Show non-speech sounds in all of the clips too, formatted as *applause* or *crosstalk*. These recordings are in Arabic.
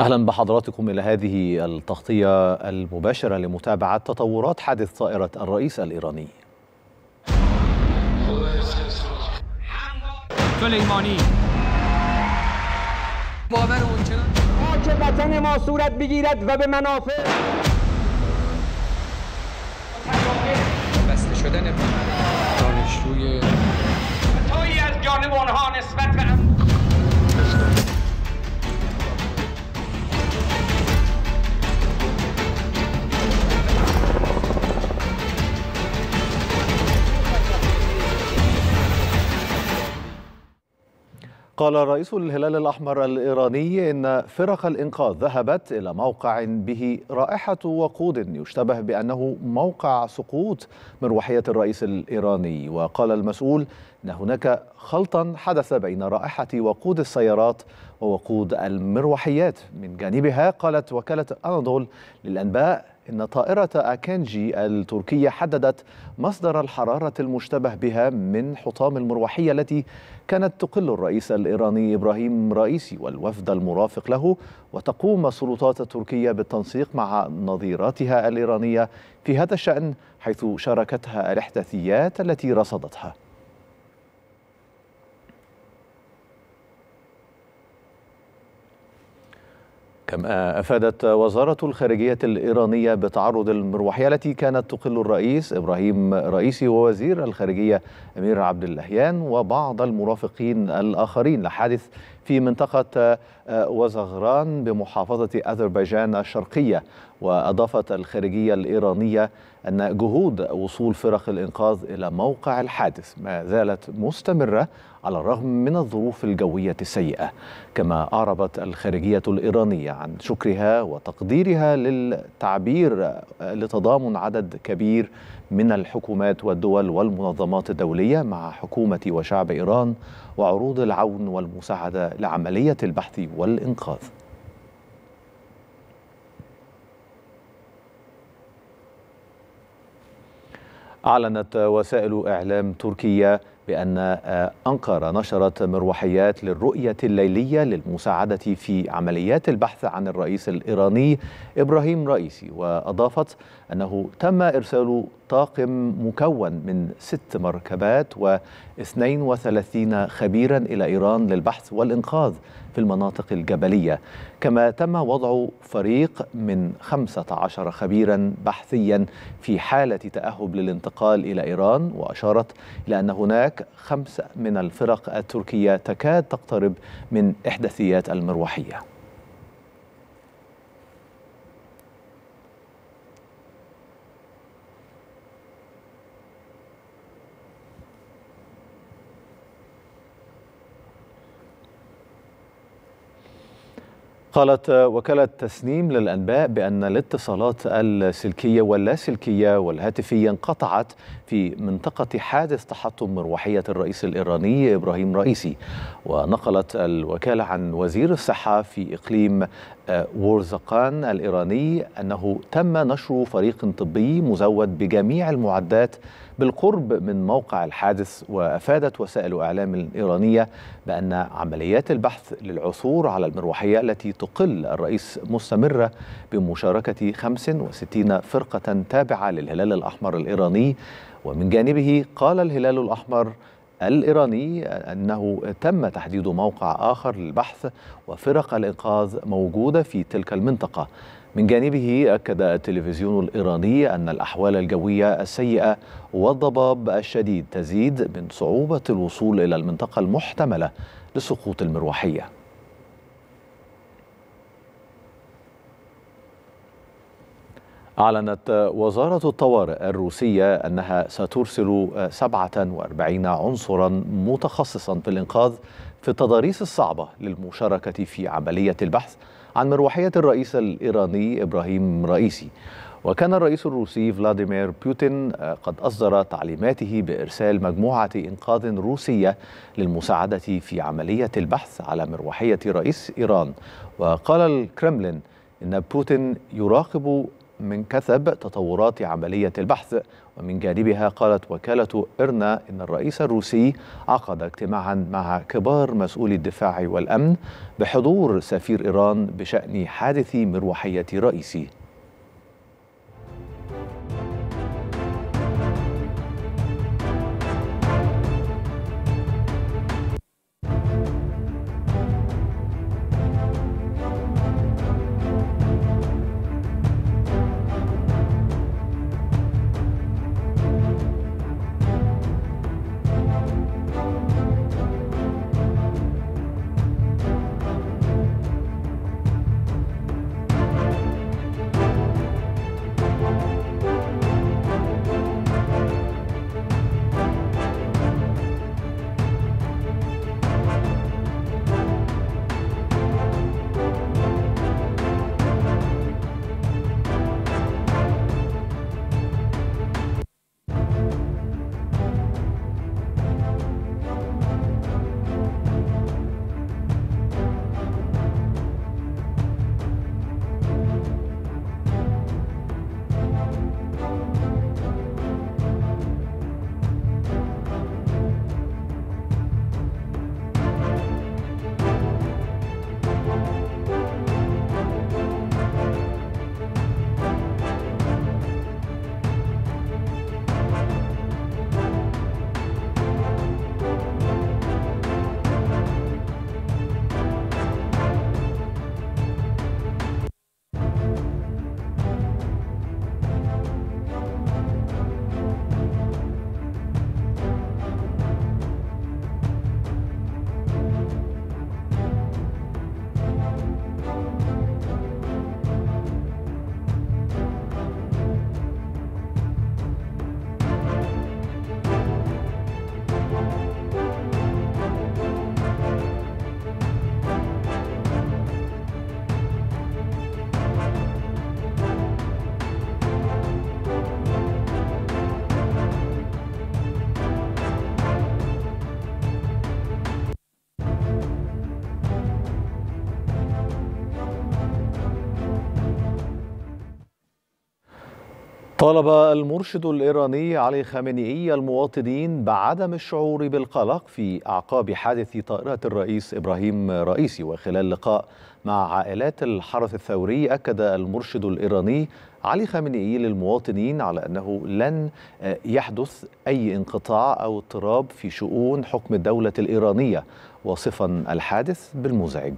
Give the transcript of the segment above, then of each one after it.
أهلا بحضراتكم إلى هذه التغطية المباشرة لمتابعة تطورات حادث طائرة الرئيس الإيراني. سلیمانی باور اونچنان خاک وطن ما صورت بگیرد و به منافع بسته شدن دانشجوی خطایی از جانب آنها نسبت قال رئيس الهلال الأحمر الإيراني إن فرق الإنقاذ ذهبت إلى موقع به رائحة وقود يشتبه بأنه موقع سقوط مروحية الرئيس الإيراني. وقال المسؤول أن هناك خلطا حدث بين رائحة وقود السيارات ووقود المروحيات. من جانبها قالت وكالة أناضول للأنباء إن طائرة أكنجي التركية حددت مصدر الحرارة المشتبه بها من حطام المروحية التي كانت تقل الرئيس الإيراني إبراهيم رئيسي والوفد المرافق له وتقوم السلطات التركية بالتنسيق مع نظيراتها الإيرانية في هذا الشأن حيث شاركتها الإحداثيات التي رصدتها. كما أفادت وزارة الخارجية الإيرانية بتعرض المروحية التي كانت تقل الرئيس إبراهيم رئيسي ووزير الخارجية أمير عبد اللهيان وبعض المرافقين الآخرين لحادث في منطقة وزغران بمحافظة أذربيجان الشرقية وأضافت الخارجية الإيرانية أن جهود وصول فرق الإنقاذ إلى موقع الحادث ما زالت مستمرة على الرغم من الظروف الجوية السيئة. كما أعربت الخارجية الإيرانية عن شكرها وتقديرها للتعبير لتضامن عدد كبير من الحكومات والدول والمنظمات الدولية مع حكومة وشعب إيران وعروض العون والمساعدة لعملية البحث والإنقاذ. أعلنت وسائل إعلام تركية بأن أنقرة نشرت مروحيات للرؤية الليلية للمساعدة في عمليات البحث عن الرئيس الإيراني إبراهيم رئيسي وأضافت أنه تم إرسال طاقم مكون من ست مركبات و32 خبيرا إلى إيران للبحث والإنقاذ في المناطق الجبلية. كما تم وضع فريق من 15 خبيرا بحثيا في حالة تأهب للانتقال إلى إيران وأشارت إلى أن هناك خمس من الفرق التركية تكاد تقترب من إحداثيات المروحية. قالت وكالة تسنيم للأنباء بأن الاتصالات السلكية واللاسلكية والهاتفية انقطعت في منطقة حادث تحطم مروحية الرئيس الإيراني إبراهيم رئيسي ونقلت الوكالة عن وزير الصحة في إقليم وورزقان الإيراني أنه تم نشر فريق طبي مزود بجميع المعدات بالقرب من موقع الحادث وأفادت وسائل إعلام ايرانيه بأن عمليات البحث للعثور على المروحية التي تقل الرئيس مستمرة بمشاركة 65 فرقة تابعة للهلال الأحمر الإيراني ومن جانبه قال الهلال الأحمر الإيراني أنه تم تحديد موقع آخر للبحث وفرق الإنقاذ موجودة في تلك المنطقة. من جانبه أكد التلفزيون الإيراني أن الأحوال الجوية السيئة والضباب الشديد تزيد من صعوبة الوصول إلى المنطقة المحتملة لسقوط المروحية. أعلنت وزارة الطوارئ الروسية أنها سترسل 47 عنصرا متخصصا في الإنقاذ في التضاريس الصعبة للمشاركة في عملية البحث عن مروحية الرئيس الإيراني إبراهيم رئيسي. وكان الرئيس الروسي فلاديمير بوتين قد أصدر تعليماته بإرسال مجموعة إنقاذ روسية للمساعدة في عملية البحث على مروحية رئيس إيران. وقال الكرملين إن بوتين يراقب من كثب تطورات عملية البحث ومن جانبها قالت وكالة إرنا إن الرئيس الروسي عقد اجتماعا مع كبار مسؤولي الدفاع والأمن بحضور سفير إيران بشأن حادث مروحية رئيسه طالب المرشد الإيراني علي خامنئي المواطنين بعدم الشعور بالقلق في أعقاب حادث طائرة الرئيس إبراهيم رئيسي. وخلال لقاء مع عائلات الحرس الثوري أكد المرشد الإيراني علي خامنئي للمواطنين على أنه لن يحدث أي انقطاع أو اضطراب في شؤون حكم الدولة الإيرانية. وصفا الحادث بالمزعج.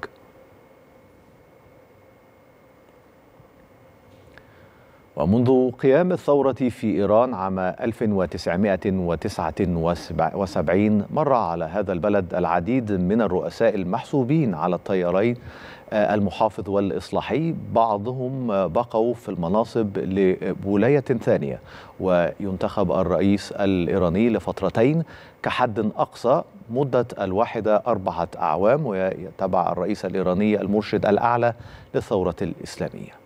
ومنذ قيام الثورة في إيران عام 1979 مر على هذا البلد العديد من الرؤساء المحسوبين على التيارين المحافظ والإصلاحي. بعضهم بقوا في المناصب لولاية ثانية وينتخب الرئيس الإيراني لفترتين كحد أقصى مدة الواحدة أربعة أعوام ويتبع الرئيس الإيراني المرشد الأعلى للثورة الإسلامية.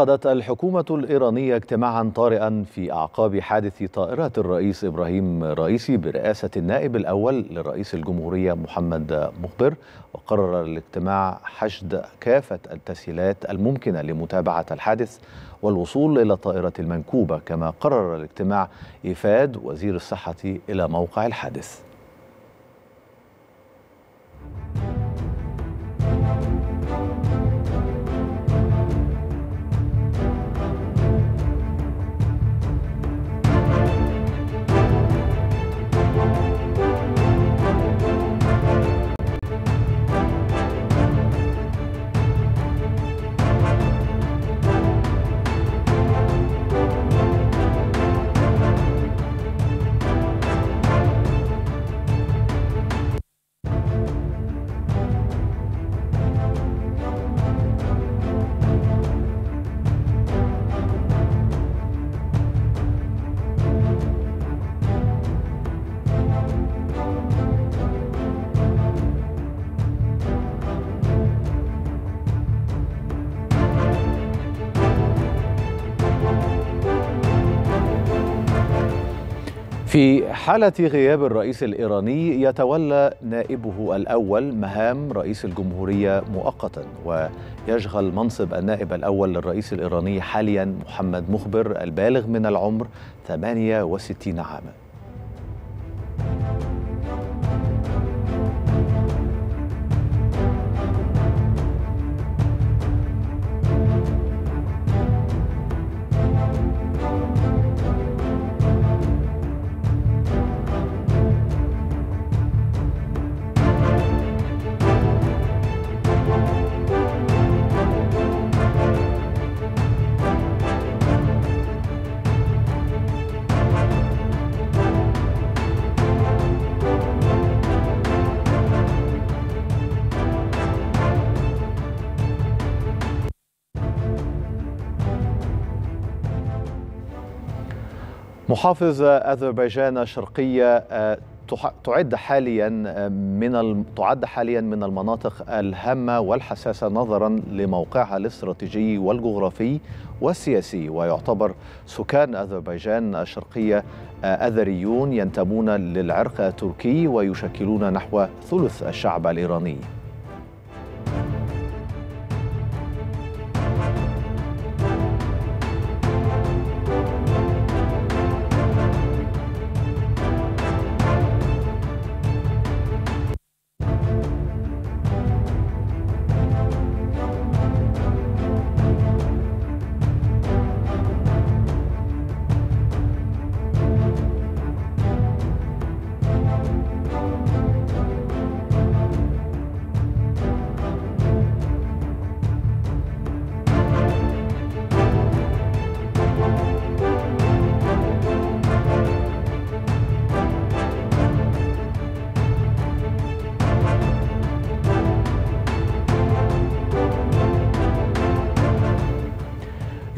عقدت الحكومة الإيرانية اجتماعا طارئا في أعقاب حادث طائرة الرئيس إبراهيم رئيسي برئاسة النائب الأول لرئيس الجمهورية محمد مخبر وقرر الاجتماع حشد كافة التسهيلات الممكنة لمتابعة الحادث والوصول إلى الطائرة المنكوبة كما قرر الاجتماع إيفاد وزير الصحة إلى موقع الحادث. في حالة غياب الرئيس الإيراني يتولى نائبه الأول مهام رئيس الجمهورية مؤقتا ويشغل منصب النائب الأول للرئيس الإيراني حاليا محمد مخبر البالغ من العمر 68 عاما. محافظ أذربيجان الشرقية تعد حاليا من تعد حاليا من المناطق الهامة والحساسة نظرا لموقعها الاستراتيجي والجغرافي والسياسي. ويعتبر سكان أذربيجان الشرقية أذريون ينتمون للعرق التركي ويشكلون نحو ثلث الشعب الإيراني.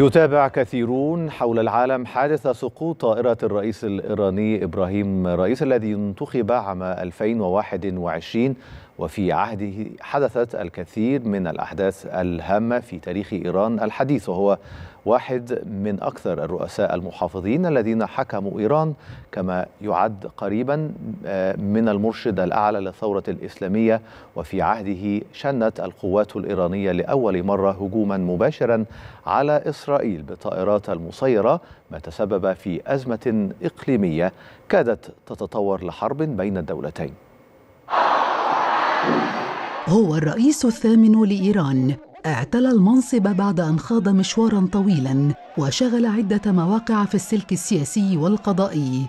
يتابع كثيرون حول العالم حادث سقوط طائرة الرئيس الإيراني إبراهيم رئيس الذي انتخب عام 2021 وفي عهده حدثت الكثير من الأحداث الهامة في تاريخ إيران الحديث وهو واحد من أكثر الرؤساء المحافظين الذين حكموا إيران كما يعد قريبا من المرشد الأعلى للثورة الإسلامية وفي عهده شنت القوات الإيرانية لأول مرة هجوما مباشرا على إسرائيل بالطائرات المسيرة ما تسبب في أزمة إقليمية كادت تتطور لحرب بين الدولتين. هو الرئيس الثامن لإيران. اعتلى المنصب بعد أن خاض مشوارا طويلا وشغل عدة مواقع في السلك السياسي والقضائي.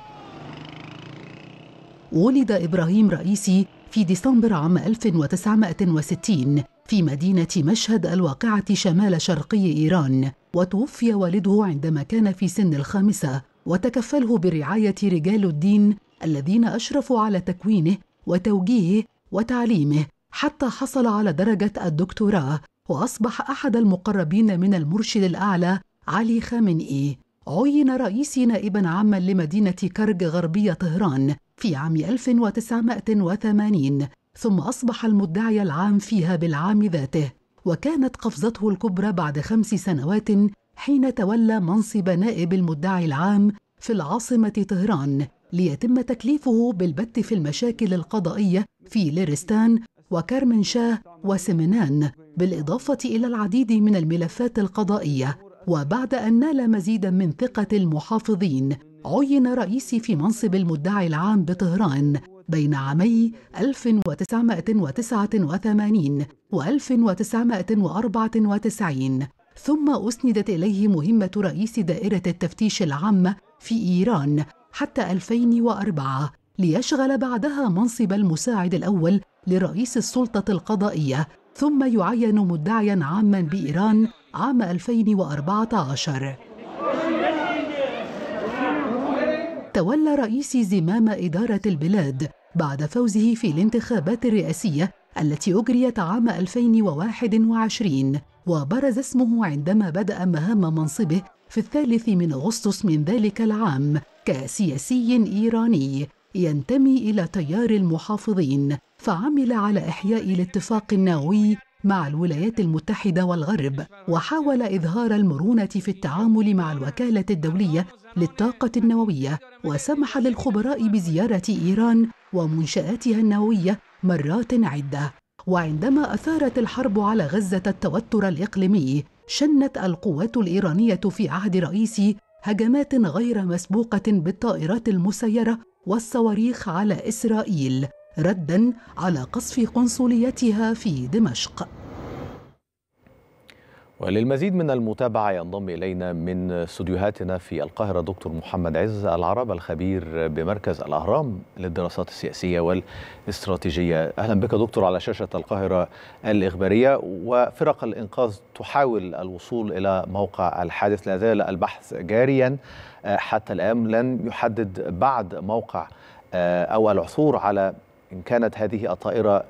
ولد إبراهيم رئيسي في ديسمبر عام 1960 في مدينة مشهد الواقعة شمال شرقي إيران وتوفي والده عندما كان في سن الخامسة وتكفله برعاية رجال الدين الذين أشرفوا على تكوينه وتوجيهه وتعليمه حتى حصل على درجة الدكتوراه وأصبح أحد المقربين من المرشد الأعلى علي خامنئي. عين رئيسي نائبا عاما لمدينة كرج غربية طهران في عام 1980 ثم أصبح المدعي العام فيها بالعام ذاته وكانت قفزته الكبرى بعد خمس سنوات حين تولى منصب نائب المدعي العام في العاصمة طهران ليتم تكليفه بالبت في المشاكل القضائية في ليرستان وكرمنشاه وسمنان بالإضافة إلى العديد من الملفات القضائية. وبعد أن نال مزيدا من ثقة المحافظين عين رئيسي في منصب المدعي العام بطهران بين عامي 1989 و 1994 ثم أسندت إليه مهمة رئيس دائرة التفتيش العامة في إيران حتى 2004 ليشغل بعدها منصب المساعد الأول لرئيس السلطة القضائية ثم يعين مدعيا عاما بإيران عام 2014 تولى رئيسي زمام إدارة البلاد بعد فوزه في الانتخابات الرئاسية التي أجريت عام 2021 وبرز اسمه عندما بدأ مهام منصبه في الثالث من أغسطس من ذلك العام كسياسي إيراني. ينتمي إلى تيار المحافظين فعمل على إحياء الاتفاق النووي مع الولايات المتحدة والغرب وحاول إظهار المرونة في التعامل مع الوكالة الدولية للطاقة النووية وسمح للخبراء بزيارة إيران ومنشآتها النووية مرات عدة. وعندما أثارت الحرب على غزة التوتر الإقليمي شنت القوات الإيرانية في عهد رئيسي هجمات غير مسبوقة بالطائرات المسيرة والصواريخ على إسرائيل ردا على قصف قنصليتها في دمشق. وللمزيد من المتابعة ينضم إلينا من استديوهاتنا في القاهرة دكتور محمد عز العرب الخبير بمركز الأهرام للدراسات السياسية والإستراتيجية. أهلا بك دكتور على شاشة القاهرة الإخبارية. وفرق الإنقاذ تحاول الوصول إلى موقع الحادث. لا زال البحث جاريا حتى الآن لن يحدد بعد موقع أو العثور على إن كانت هذه الطائرة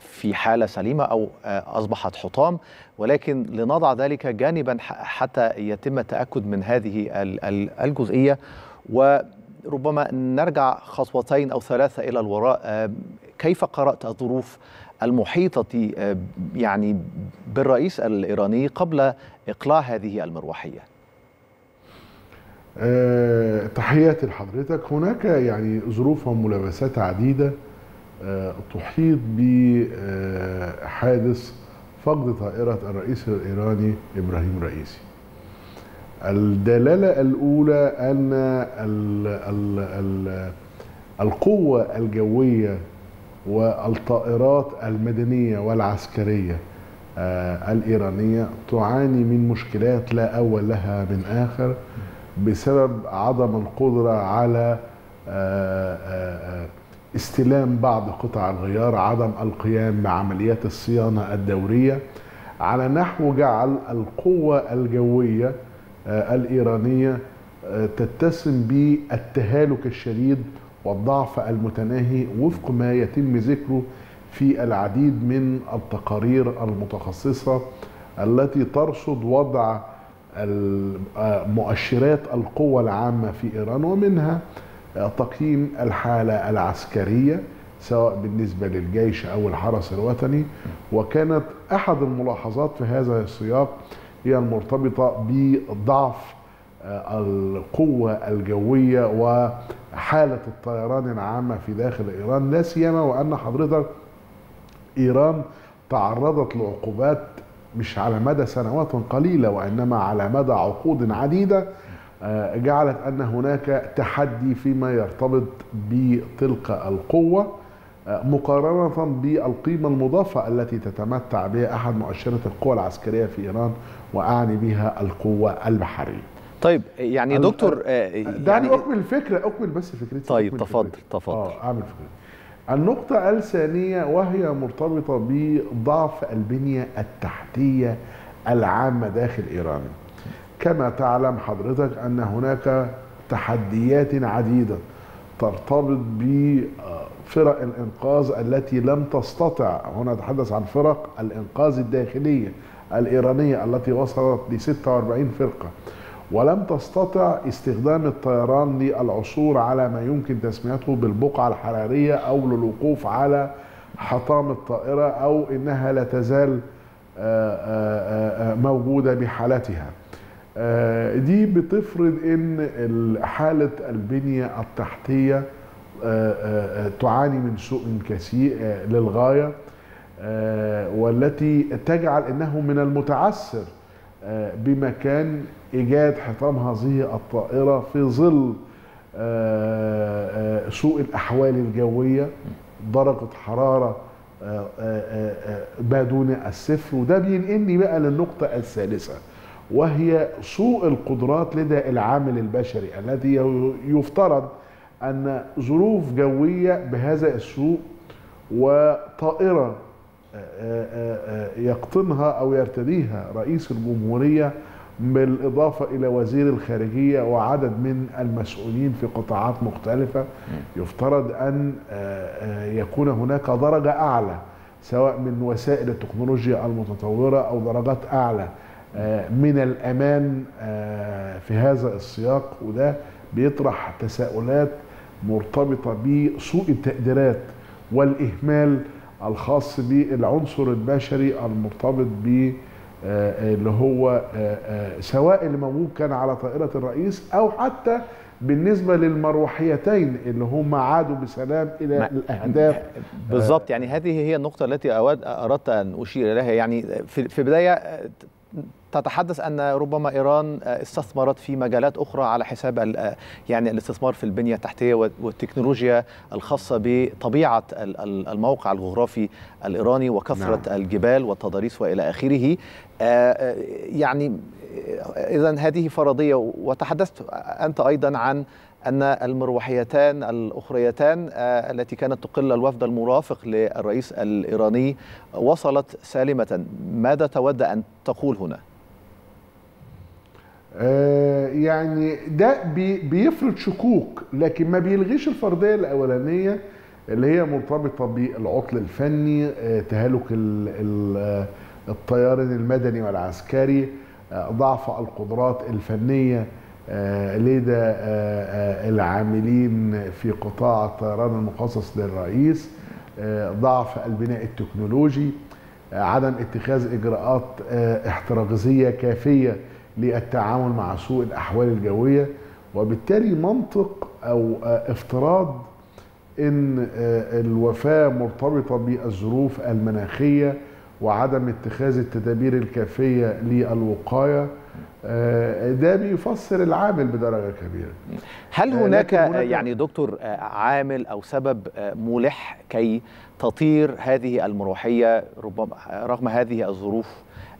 في حالة سليمة أو أصبحت حطام ولكن لنضع ذلك جانبا حتى يتم التأكد من هذه الجزئية. وربما نرجع خطوتين أو ثلاثة إلى الوراء. كيف قرأت الظروف المحيطة يعني بالرئيس الإيراني قبل إقلاع هذه المروحية؟ تحياتي لحضرتك. هناك يعني ظروف وملابسات عديدة أه تحيط بحادث فقد طائرة الرئيس الإيراني إبراهيم رئيسي الدلالة الأولى أن ال ال ال القوة الجوية والطائرات المدنية والعسكرية أه الإيرانية تعاني من مشكلات لا أول لها من آخر بسبب عدم القدرة على استلام بعض قطع الغيار عدم القيام بعمليات الصيانة الدورية على نحو جعل القوة الجوية الإيرانية تتسم بالتهالك الشديد والضعف المتناهي وفق ما يتم ذكره في العديد من التقارير المتخصصة التي ترصد وضع مؤشرات القوة العامة في إيران ومنها تقييم الحالة العسكرية سواء بالنسبة للجيش أو الحرس الوطني. وكانت أحد الملاحظات في هذا السياق هي المرتبطة بضعف القوة الجوية وحالة الطيران العامة في داخل إيران لا سيما وأن حضرتك إيران تعرضت لعقوبات مش على مدى سنوات قليلة وإنما على مدى عقود عديدة. جعلت أن هناك تحدي فيما يرتبط بتلك القوة مقارنة بالقيمة المضافة التي تتمتع بها أحد مؤشرات القوى العسكرية في إيران وأعني بها القوة البحرية. طيب يعني دكتور دعني يعني أكمل الفكرة أكمل بس فكرتي طيب تفضل تفضل. آه أعمل فكرتي. النقطة الثانية وهي مرتبطة بضعف البنية التحتية العامة داخل إيران. كما تعلم حضرتك أن هناك تحديات عديدة ترتبط بفرق الإنقاذ التي لم تستطع هنا نتحدث عن فرق الإنقاذ الداخلية الإيرانية التي وصلت ل 46 فرقة ولم تستطع استخدام الطيران للعثور على ما يمكن تسميته بالبقعة الحرارية أو للوقوف على حطام الطائرة أو إنها لا تزال آه، آه، آه، موجودة بحالتها. دي بتفرض إن ال- حالة البنية التحتية آه، آه، آه، تعاني من سوء كثير آه، للغاية آه، والتي تجعل إنه من المتعسر آه، بمكان إيجاد حطام هذه الطائرة في ظل آه، آه، سوء الأحوال آه، آه، آه، ما دون الصفر وده بينقلني بقى للنقطة الثالثة. وهي سوء القدرات لدى العامل البشري الذي يفترض أن ظروف جوية بهذا السوء وطائرة آه، آه، آه، يقطنها أو يرتديها رئيس الجمهورية بالإضافة إلى وزير الخارجية وعدد من المسؤولين في قطاعات مختلفة يفترض آه، يكون هناك درجة أعلى سواء من وسائل التكنولوجيا المتطورة أو درجات أعلى. آه، من الأمان آه، في هذا السياق وده بيطرح تساؤلات مرتبطة بسوء التقديرات والإهمال الخاص بالعنصر البشري المرتبط ب آه، اللي هو آه، آه، سواء اللي موجود كان على طائرة الرئيس أو حتى بالنسبة للمروحيتين اللي هم عادوا بسلام إلى الأهداف. بالضبط يعني هذه هي النقطة التي أود أردت أن أشير إليها. يعني في في البداية آه، تتحدث أن ربما إيران آه، استثمرت في مجالات أخرى على حساب آه، يعني الاستثمار في البنية التحتية وال- والتكنولوجيا الخاصة بطبيعة ال- ال- الموقع الجغرافي الإيراني وكثرة نعم. الجبال والتضاريس وإلى آخره آه، آه، يعني إذا هذه فرضية وتحدثت أنت أيضا عن أن المروحيتان الأخريتان آه، التي كانت تقل الوفد المرافق للرئيس الإيراني وصلت سالمة ماذا تود أن تقول هنا؟ آه، يعني ده بي- بيفرض شكوك لكن ما بيلغيش الفرضية الأولانية اللي هي مرتبطة بالعطل الفني آه، تهالك ال- ال- الطيران المدني والعسكري ضعف القدرات الفنية لدى آه، آه، العاملين في قطاع الطيران المخصص للرئيس آه، ضعف البناء التكنولوجي آه، عدم اتخاذ إجراءات آه، احترازية كافية للتعامل مع سوء الأحوال الجوية وبالتالي منطق أو آه، افتراض إن آه، الوفاة مرتبطة بالظروف المناخية وعدم اتخاذ التدابير الكافية للوقاية. آه، ده بيفسر العامل بدرجة كبيرة هل آه، هناك, لكن هناك- يعني دكتور آه، عامل أو سبب آه، ملح كي تطير هذه المروحية ربما رغم هذه الظروف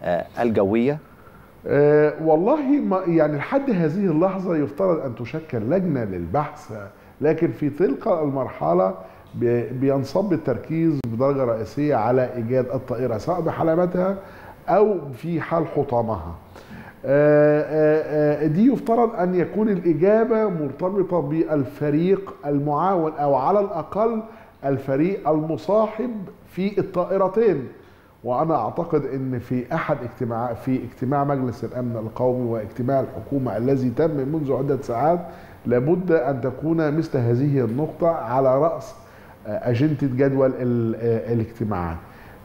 آه، الجوية؟ آه، والله ما يعني لحد هذه اللحظة يفترض أن تشكل لجنة للبحث لكن في تلك المرحلة بي- بينصب التركيز بدرجة رئيسية على إيجاد الطائرة سواء بحلبتها أو في حال حطامها آه، آه، آه، دي يفترض أن يكون الإجابة مرتبطة بالفريق المعاون أو على الأقل الفريق المصاحب في الطائرتين. وأنا أعتقد إن في أحد اجتماع في اجتماع مجلس الأمن القومي واجتماع الحكومة الذي تم منذ عدة ساعات لابد أن تكون مثل هذه النقطة على رأس آه، أجندة جدول ال- آه، الاجتماعات.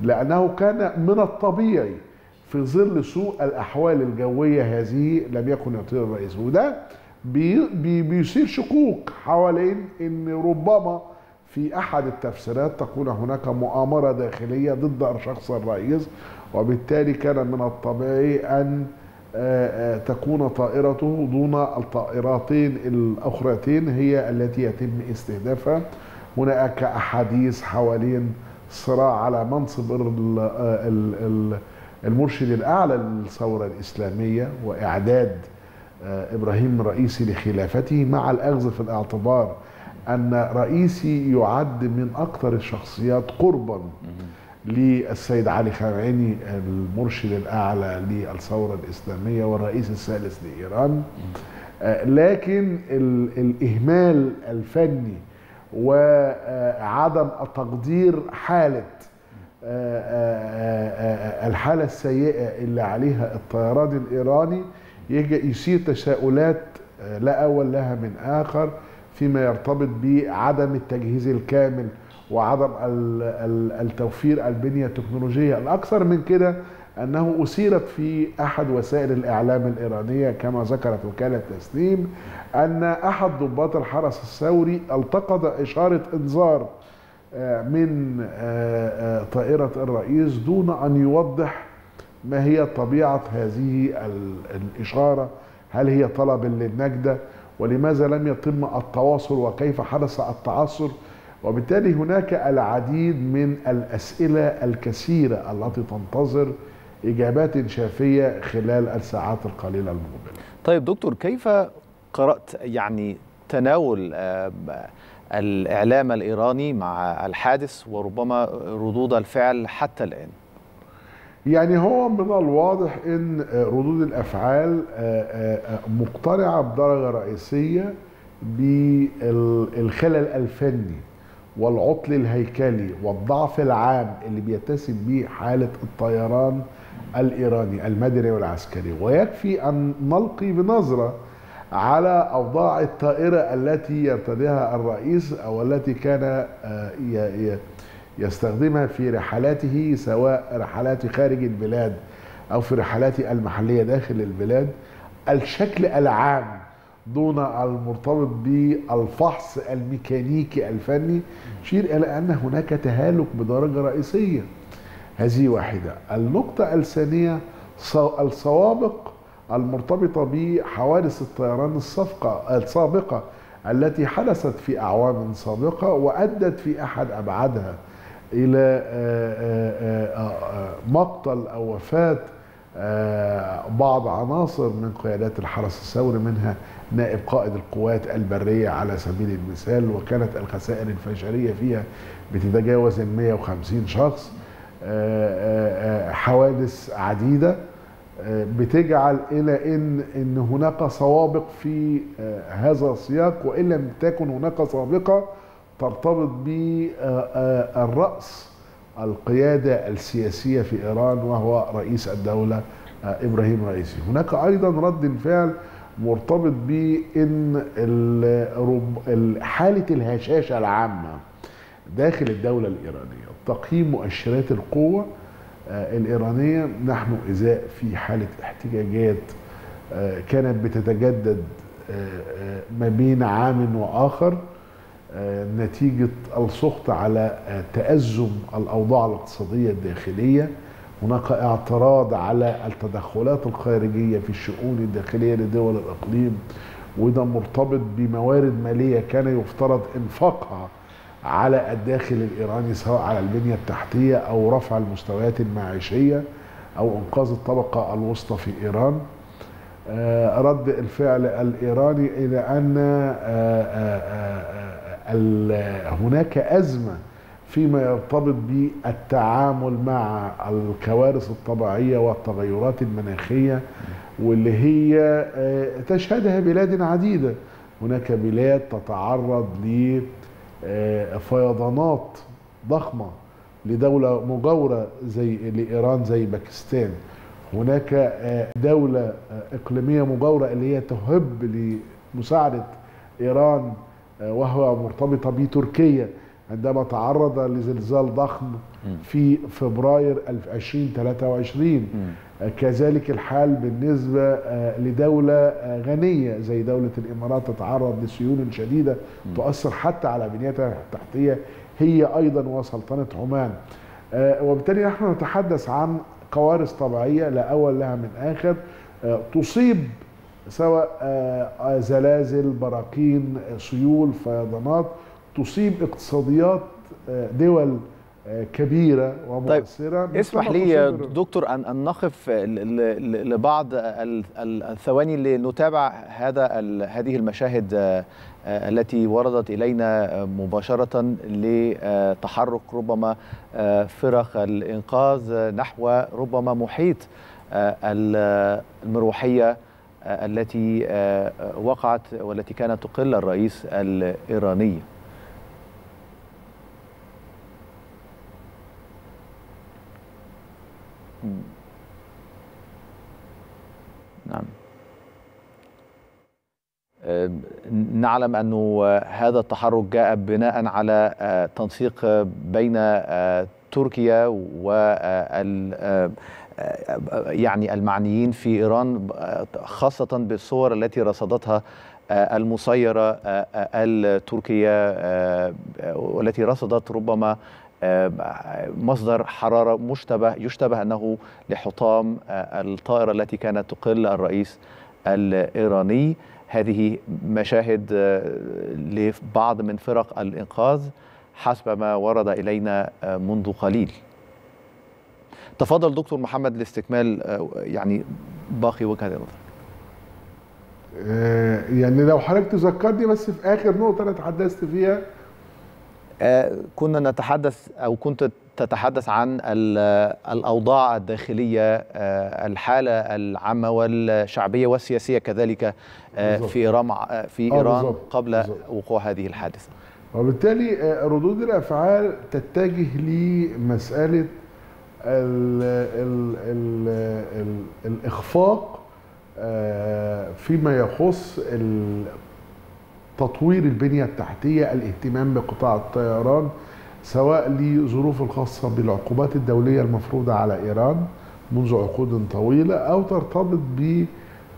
لأنه كان من الطبيعي في ظل سوء الأحوال الجوية هذه لم يكن يطير الرئيس. وده بي بي بيثير شكوك حوالين إن ربما في أحد التفسيرات تكون هناك مؤامرة داخلية ضد شخص الرئيس وبالتالي كان من الطبيعي أن آه، آه، تكون طائرته دون الطائرتين الأخرتين هي التي يتم استهدافها. هناك أحاديث حوالين صراع على منصب ال- آه، ال- ال- المرشد الأعلى للثورة الإسلامية وإعداد آه، إبراهيم رئيسي لخلافته مع الأخذ في الاعتبار أن رئيسي يعد من أكثر الشخصيات قربا للسيد علي خامنئي المرشد الأعلى للثورة الإسلامية والرئيس الثالث لإيران. آه، لكن ال- الإهمال الفني وعدم تقدير حالة آه، آه، آه، الحالة السيئة اللي عليها الطيران الإيراني يجي يثير تساؤلات لا أول لها من آخر فيما يرتبط بعدم التجهيز الكامل وعدم ال- ال- التوفير البنية التكنولوجية. الأكثر من كده أنه أثيرت في أحد وسائل الإعلام الإيرانية كما ذكرت وكالة تسنيم أن أحد ضباط الحرس الثوري التقط إشارة إنذار من آه، آه، طائرة الرئيس دون أن يوضح ما هي طبيعة هذه ال- الإشارة. هل هي طلب للنجدة؟ ولماذا لم يتم التواصل؟ وكيف حدث التعثر؟ وبالتالي هناك العديد من الأسئلة الكثيرة التي تنتظر إجابات شافية خلال الساعات القليلة المقبلة. طيب دكتور كيف قرأت يعني تناول آه، الإعلام الإيراني مع الحادث وربما ردود الفعل حتى الآن. يعني هو من الواضح إن ردود الأفعال آه، آه، مقتنعة بدرجة رئيسية بالخلل الفني والعطل الهيكلي والضعف العام اللي بيتسم به حالة الطيران الإيراني المدني والعسكري. ويكفي أن نلقي بنظرة على أوضاع الطائرة التي يرتديها الرئيس أو التي كان آه، يستخدمها في رحلاته سواء رحلات خارج البلاد أو في رحلاته المحلية داخل البلاد. الشكل العام دون المرتبط بالفحص الميكانيكي الفني يشير إلى أن هناك تهالك بدرجة رئيسية. هذه واحدة. النقطة الثانية صو- السوابق المرتبطة بحوادث الطيران الصفقه السابقة التي حدثت في أعوام سابقة وأدت في أحد أبعادها إلى آه، آه، آه، مقتل أو وفاة آه، بعض عناصر من قيادات الحرس الثوري منها نائب قائد القوات البرية على سبيل المثال وكانت الخسائر البشريه فيها بتتجاوز ال 150 شخص حوادث عديدة. آه، بتجعل إلى ان إن هناك سوابق في آه، هذا السياق وإن لم تكن هناك سابقة ترتبط بالرأس القيادة السياسية في إيران وهو رئيس الدولة آه، إبراهيم رئيسي هناك أيضا رد فعل مرتبط بأن ال- رب- ال- حالة الهشاشة العامة داخل الدولة الإيرانية تقييم مؤشرات القوة آه، الإيرانية نحن إزاء في حالة احتجاجات آه، كانت بتتجدد آه، آه، ما بين عام وآخر آه، نتيجة السخط على آه، تأزم الأوضاع الاقتصادية الداخلية. هناك اعتراض على التدخلات الخارجية في الشؤون الداخلية لدول الإقليم وده مرتبط بموارد مالية كان يفترض إنفاقها على الداخل الإيراني سواء على البنية التحتية أو رفع المستويات المعيشية أو إنقاذ الطبقة الوسطى في إيران. آه، رد الفعل الإيراني إلى أن آه، آه، هناك أزمة فيما يرتبط بالتعامل مع الكوارث الطبيعية والتغيرات المناخية واللي هي تشهدها بلاد عديدة. هناك بلاد تتعرض لفيضانات ضخمة لدولة مجاورة زي لإيران زي باكستان. هناك آه، دولة آه، إقليمية مجاورة اللي هي تهب لمساعدة إيران آه، وهو مرتبطة بتركيا عندما تعرض لزلزال ضخم في فبراير 2023 آه، كذلك الحال بالنسبة آه، لدولة آه، غنية زي دولة الإمارات تتعرض لسيول شديدة تؤثر حتى على بنيتها التحتية هي أيضا وسلطنة عمان. آه، وبالتالي نحن نتحدث عن كوارث طبيعية لا أول لها من آخر تصيب سواء زلازل براكين سيول فيضانات تصيب اقتصاديات دول آه، كبيرة ومؤثرة مثل اسمح لي دكتور ان أن نقف لبعض ال- ال- الثواني لنتابع هذا هذه المشاهد آه، آه، التي وردت إلينا آه، مباشرة لتحرك ربما فرق الإنقاذ نحو ربما محيط ال- المروحية التي وقعت والتي كانت تقل الرئيس الإيراني. نعم. آه، نعلم أنه هذا التحرك جاء بناء على آه، تنسيق بين آه، تركيا وال يعني المعنيين في إيران خاصة بالصور التي رصدتها المسيرة التركية والتي رصدت ربما مصدر حرارة مشتبه يشتبه أنه لحطام الطائرة التي كانت تقل الرئيس الإيراني هذه مشاهد لبعض من فرق الإنقاذ حسب ما ورد إلينا منذ قليل. تفضل دكتور محمد لاستكمال يعني باقي وجهة النظر. يعني لو حضرتك تذكرني بس في آخر نقطة أنا تحدثت فيها كنا نتحدث أو كنت تتحدث عن الأوضاع الداخلية الحالة العامة والشعبية والسياسية كذلك بالزبط. في ايران في إيران. قبل. وقوع هذه الحادثة وبالتالي ردود الأفعال تتجه لمسألة ال ال ال ال الإخفاق فيما يخص تطوير البنية التحتية الاهتمام بقطاع الطيران سواء لظروف الخاصة بالعقوبات الدولية المفروضة على إيران منذ عقود طويلة أو ترتبط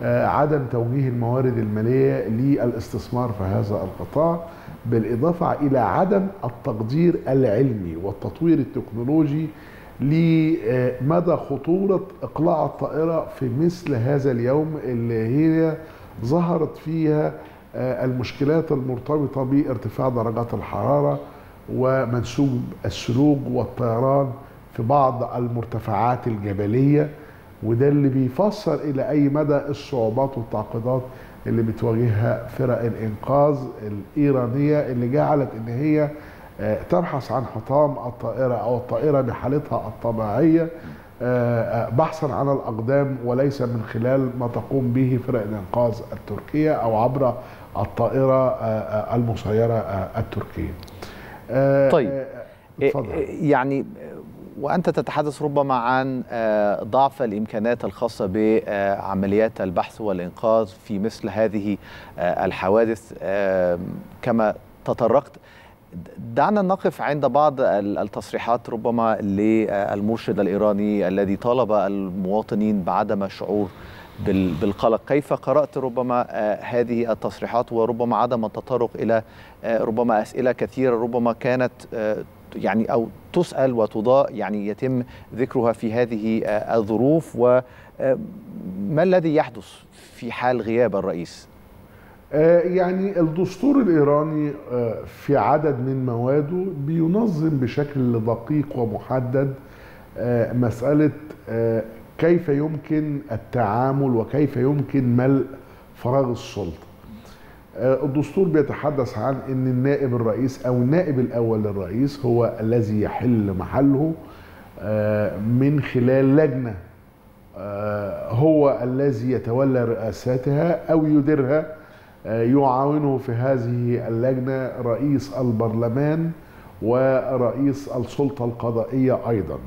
بعدم توجيه الموارد المالية للاستثمار في هذا القطاع بالإضافة إلى عدم التقدير العلمي والتطوير التكنولوجي لمدى خطورة إقلاع الطائرة في مثل هذا اليوم اللي هي ظهرت فيها المشكلات المرتبطة بارتفاع درجات الحرارة ومنسوب السلوج والطيران في بعض المرتفعات الجبلية وده اللي بيفسر إلى أي مدى الصعوبات والتعقيدات اللي بتواجهها فرق الإنقاذ الإيرانية اللي جعلت إن هي تبحث عن حطام الطائرة أو الطائرة بحالتها الطبيعية بحثا عن الأقدام وليس من خلال ما تقوم به فرق الإنقاذ التركية أو عبر الطائرة المسيرة التركية. طيب اتفضل. يعني وأنت تتحدث ربما عن ضعف الامكانات الخاصة بعمليات البحث والإنقاذ في مثل هذه الحوادث كما تطرقت دعنا نقف عند بعض التصريحات ربما للمرشد الإيراني الذي طالب المواطنين بعدم الشعور بالقلق كيف قرأت ربما هذه التصريحات وربما عدم التطرق إلى ربما أسئلة كثيرة ربما كانت يعني أو تسأل وتضاء يعني يتم ذكرها في هذه الظروف وما الذي يحدث في حال غياب الرئيس؟ يعني الدستور الإيراني في عدد من مواده بينظم بشكل دقيق ومحدد مسألة كيف يمكن التعامل وكيف يمكن ملء فراغ السلطة. الدستور بيتحدث عن إن النائب الرئيس أو النائب الأول للرئيس هو الذي يحل محله من خلال لجنة هو الذي يتولى رئاستها أو يديرها يعاونه في هذه اللجنة رئيس البرلمان ورئيس السلطة القضائية أيضا.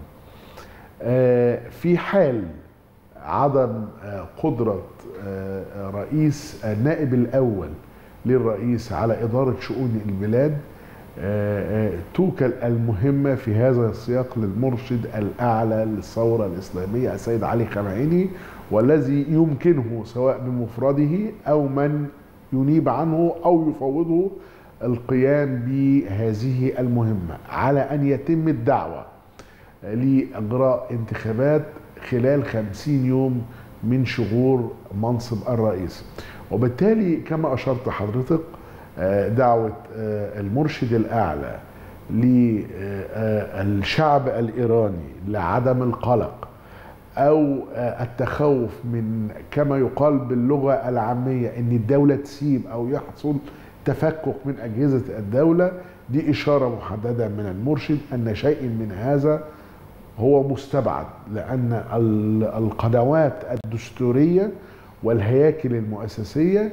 في حال عدم قدرة رئيس النائب الأول للرئيس على إدارة شؤون البلاد توكل المهمة في هذا السياق للمرشد الأعلى للثورة الإسلامية السيد علي خمعيني والذي يمكنه سواء بمفرده أو من ينيب عنه أو يفوضه القيام بهذه المهمة. على أن يتم الدعوة لإجراء انتخابات خلال خمسين يوم من شهور منصب الرئيس. وبالتالي كما أشرت حضرتك دعوة المرشد الأعلى للشعب الإيراني لعدم القلق أو التخوف من كما يقال باللغة العامية أن الدولة تسيب أو يحصل تفكك من أجهزة الدولة دي إشارة محددة من المرشد أن شيء من هذا هو مستبعد لأن القنوات الدستورية والهياكل المؤسسية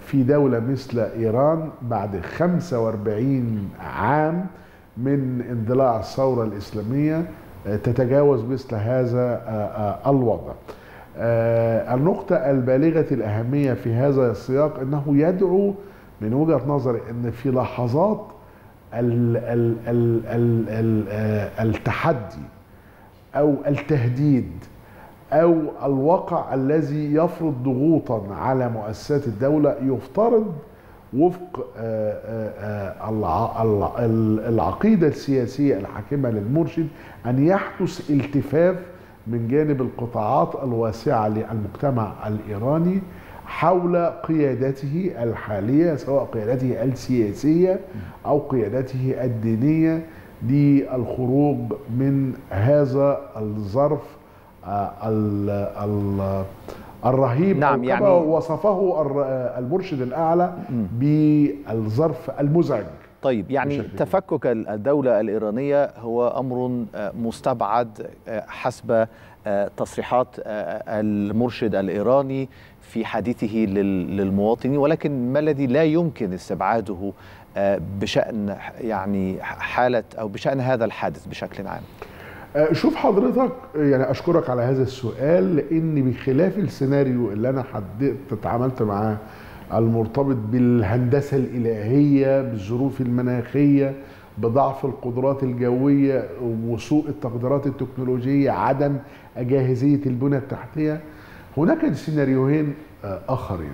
في دولة مثل إيران بعد 45 عام من اندلاع الثورة الإسلامية تتجاوز مثل هذا الوضع. النقطة البالغة الأهمية في هذا السياق أنه يدعو من وجهة نظري أن في لحظات آه، التحدي أو التهديد أو الواقع الذي يفرض ضغوطا على مؤسسات الدولة يفترض وفق آه، آه، الع- الع- ال- العقيدة السياسية الحاكمة للمرشد أن يحدث التفاف من جانب القطاعات الواسعة للمجتمع الإيراني حول قيادته الحالية سواء قيادته السياسية أو قيادته الدينية للخروج من هذا الظرف آه، ال- ال- الرهيب نعم، أو يعني- وصفه آه، المرشد الأعلى بالظرف المزعج. طيب يعني تفكك الدولة الإيرانية هو أمر آه، مستبعد حسب تصريحات المرشد الإيراني في حديثه لل- للمواطنين ولكن ما الذي لا يمكن استبعاده آه، بشأن يعني حالة أو بشأن هذا الحادث بشكل عام؟ آه، شوف حضرتك يعني أشكرك على هذا السؤال لأن بخلاف السيناريو اللي أنا حددت اتعاملت معاه المرتبط بالهندسة الإلهية بالظروف المناخية بضعف القدرات الجوية وسوء التقديرات التكنولوجية عدم جاهزيه البنى التحتية هناك سيناريوهين آه، آخرين.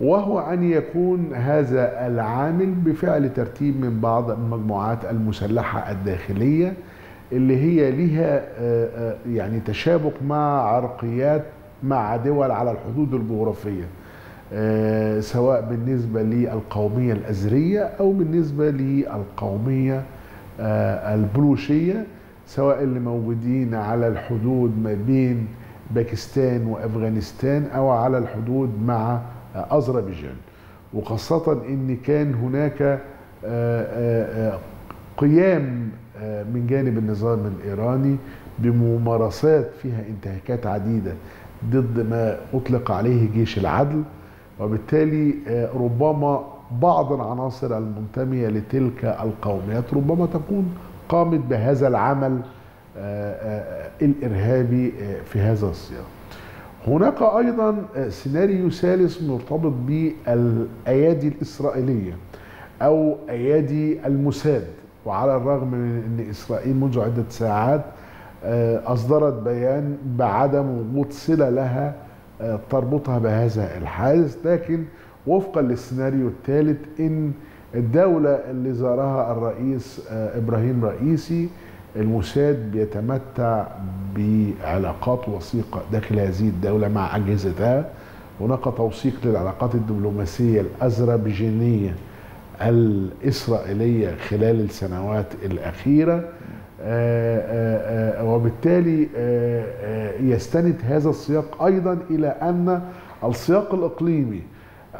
وهو أن يكون هذا العامل بفعل ترتيب من بعض المجموعات المسلحة الداخلية اللي هي ليها آه، آه، يعني تشابك مع عرقيات مع دول على الحدود الجغرافية آه، سواء بالنسبة للقومية الأزرية أو بالنسبة للقومية آه، البلوشية سواء اللي موجودين على الحدود ما بين باكستان وأفغانستان أو على الحدود مع أذربيجان. وخاصة إن كان هناك آه، آه، آه، قيام من جانب النظام الإيراني بممارسات فيها انتهاكات عديدة ضد ما أطلق عليه جيش العدل. وبالتالي ربما بعض العناصر المنتمية لتلك القوميات ربما تكون قامت بهذا العمل الإرهابي آه، في هذا السياق. هناك أيضا آه، سيناريو ثالث مرتبط بالأيادي الإسرائيلية أو أيادي الموساد وعلى الرغم من إن إسرائيل منذ عدة ساعات آه، أصدرت بيان بعدم وجود صلة لها آه، تربطها بهذا الحادث لكن وفقا للسيناريو الثالث إن الدولة اللي زارها الرئيس آه، إبراهيم رئيسي الموساد بيتمتع بعلاقات وثيقة. داخل هذه الدولة مع أجهزتها هناك توثيق للعلاقات الدبلوماسية الاذربيجانيه الإسرائيلية خلال السنوات الأخيرة. آه، آه، آه، وبالتالي يستند هذا السياق أيضا إلى أن السياق الإقليمي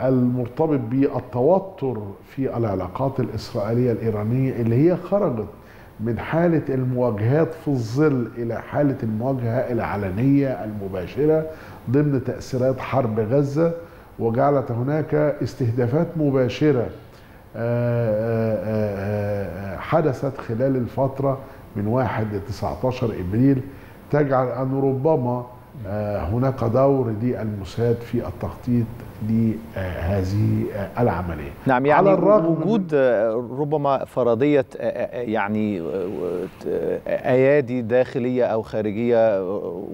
المرتبط بالتوتر في العلاقات الإسرائيلية الإيرانية اللي هي خرجت من حالة المواجهات في الظل إلى حالة المواجهة العلنية المباشرة ضمن تأثيرات حرب غزة وجعلت هناك استهدافات مباشرة آه، آه، آه، حدثت خلال الفترة من 1 ل 19 إبريل تجعل أن ربما هناك دور للموساد في التخطيط لهذه آه، العملية. نعم يعني على الرغم وجود آه، ربما فرضية آه، آه، يعني آه، آه، أيادي داخلية أو خارجية آه،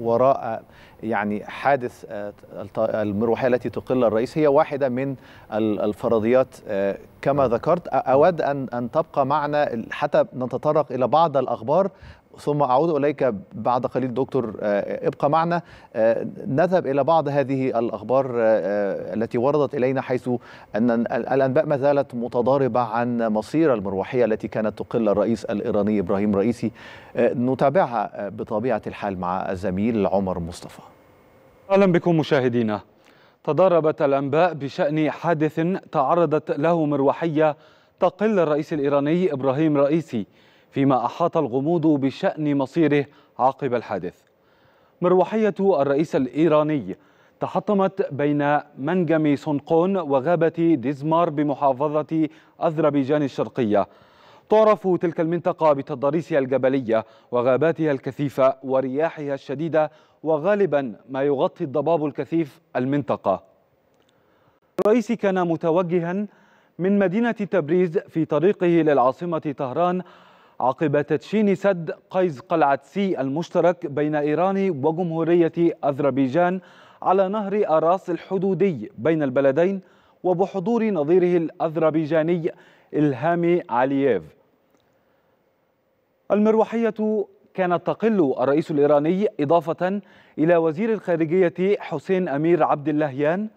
وراء يعني حادث آه، المروحية التي تقل الرئيس هي واحدة من ال- الفرضيات آه، كما ذكرت. أود أن أن تبقى معنا حتى نتطرق إلى بعض الأخبار. ثم أعود إليك بعد قليل دكتور آه، ابقى معنا. آه، نذهب إلى بعض هذه الأخبار آه، آه، التي وردت إلينا حيث أن ال- الأنباء ما زالت متضاربة عن مصير المروحية التي كانت تقل الرئيس الإيراني إبراهيم رئيسي. آه، نتابعها آه، بطبيعة الحال مع الزميل عمر مصطفى. أهلا بكم مشاهدينا. تضاربت الأنباء بشأن حادث تعرضت له مروحية تقل الرئيس الإيراني إبراهيم رئيسي. فيما أحاط الغموض بشأن مصيره عقب الحادث. مروحية الرئيس الإيراني تحطمت بين منجم سنقون وغابة ديزمار بمحافظة أذربيجان الشرقية. تعرف تلك المنطقة بتضاريسها الجبلية وغاباتها الكثيفة ورياحها الشديدة وغالبا ما يغطي الضباب الكثيف المنطقة. الرئيس كان متوجها من مدينة تبريز في طريقه للعاصمة طهران عقب تدشين سد قيز قلعة سي المشترك بين إيران وجمهورية أذربيجان على نهر أراس الحدودي بين البلدين وبحضور نظيره الأذربيجاني إلهامي علييف. المروحية كانت تقل الرئيس الإيراني إضافة إلى وزير الخارجية حسين أمير عبد اللهيان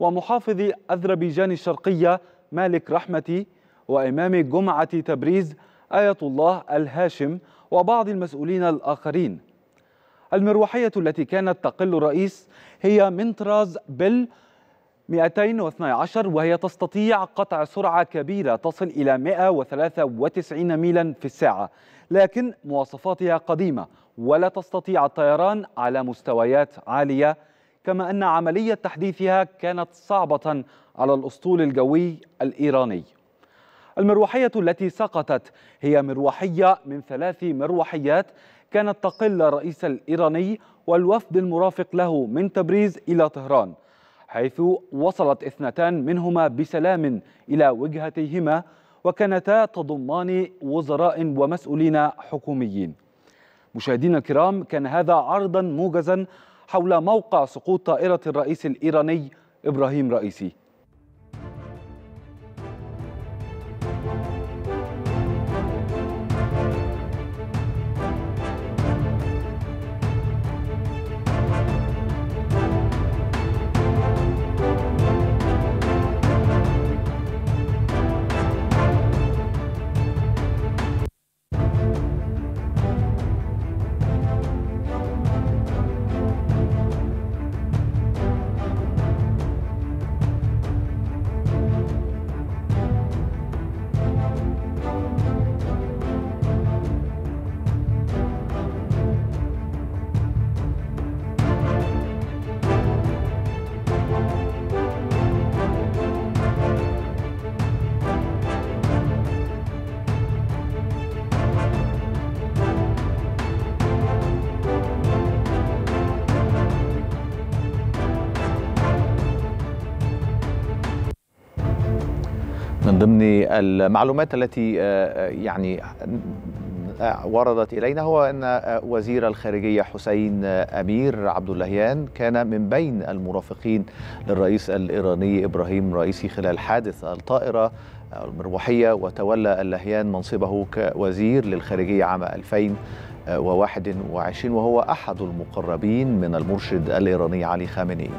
ومحافظ أذربيجان الشرقية مالك رحمتي وإمام جمعة تبريز آية الله الهاشم وبعض المسؤولين الآخرين. المروحية التي كانت تقل الرئيس هي من طراز بل 212 وهي تستطيع قطع سرعة كبيرة تصل إلى 193 ميلا في الساعة لكن مواصفاتها قديمة ولا تستطيع الطيران على مستويات عالية كما أن عملية تحديثها كانت صعبة على الأسطول الجوي الإيراني. المروحية التي سقطت هي مروحية من ثلاث مروحيات كانت تقل الرئيس الإيراني والوفد المرافق له من تبريز إلى طهران حيث وصلت اثنتان منهما بسلام إلى وجهتيهما وكانتا تضمان وزراء ومسؤولين حكوميين. مشاهدينا الكرام كان هذا عرضا موجزا حول موقع سقوط طائرة الرئيس الإيراني إبراهيم رئيسي. ضمن المعلومات التي يعني وردت إلينا هو أن وزير الخارجية حسين أمير عبد اللهيان كان من بين المرافقين للرئيس الإيراني إبراهيم رئيسي خلال حادث الطائرة المروحية. وتولى اللهيان منصبه كوزير للخارجية عام 2021 وهو أحد المقربين من المرشد الإيراني علي خامنئي.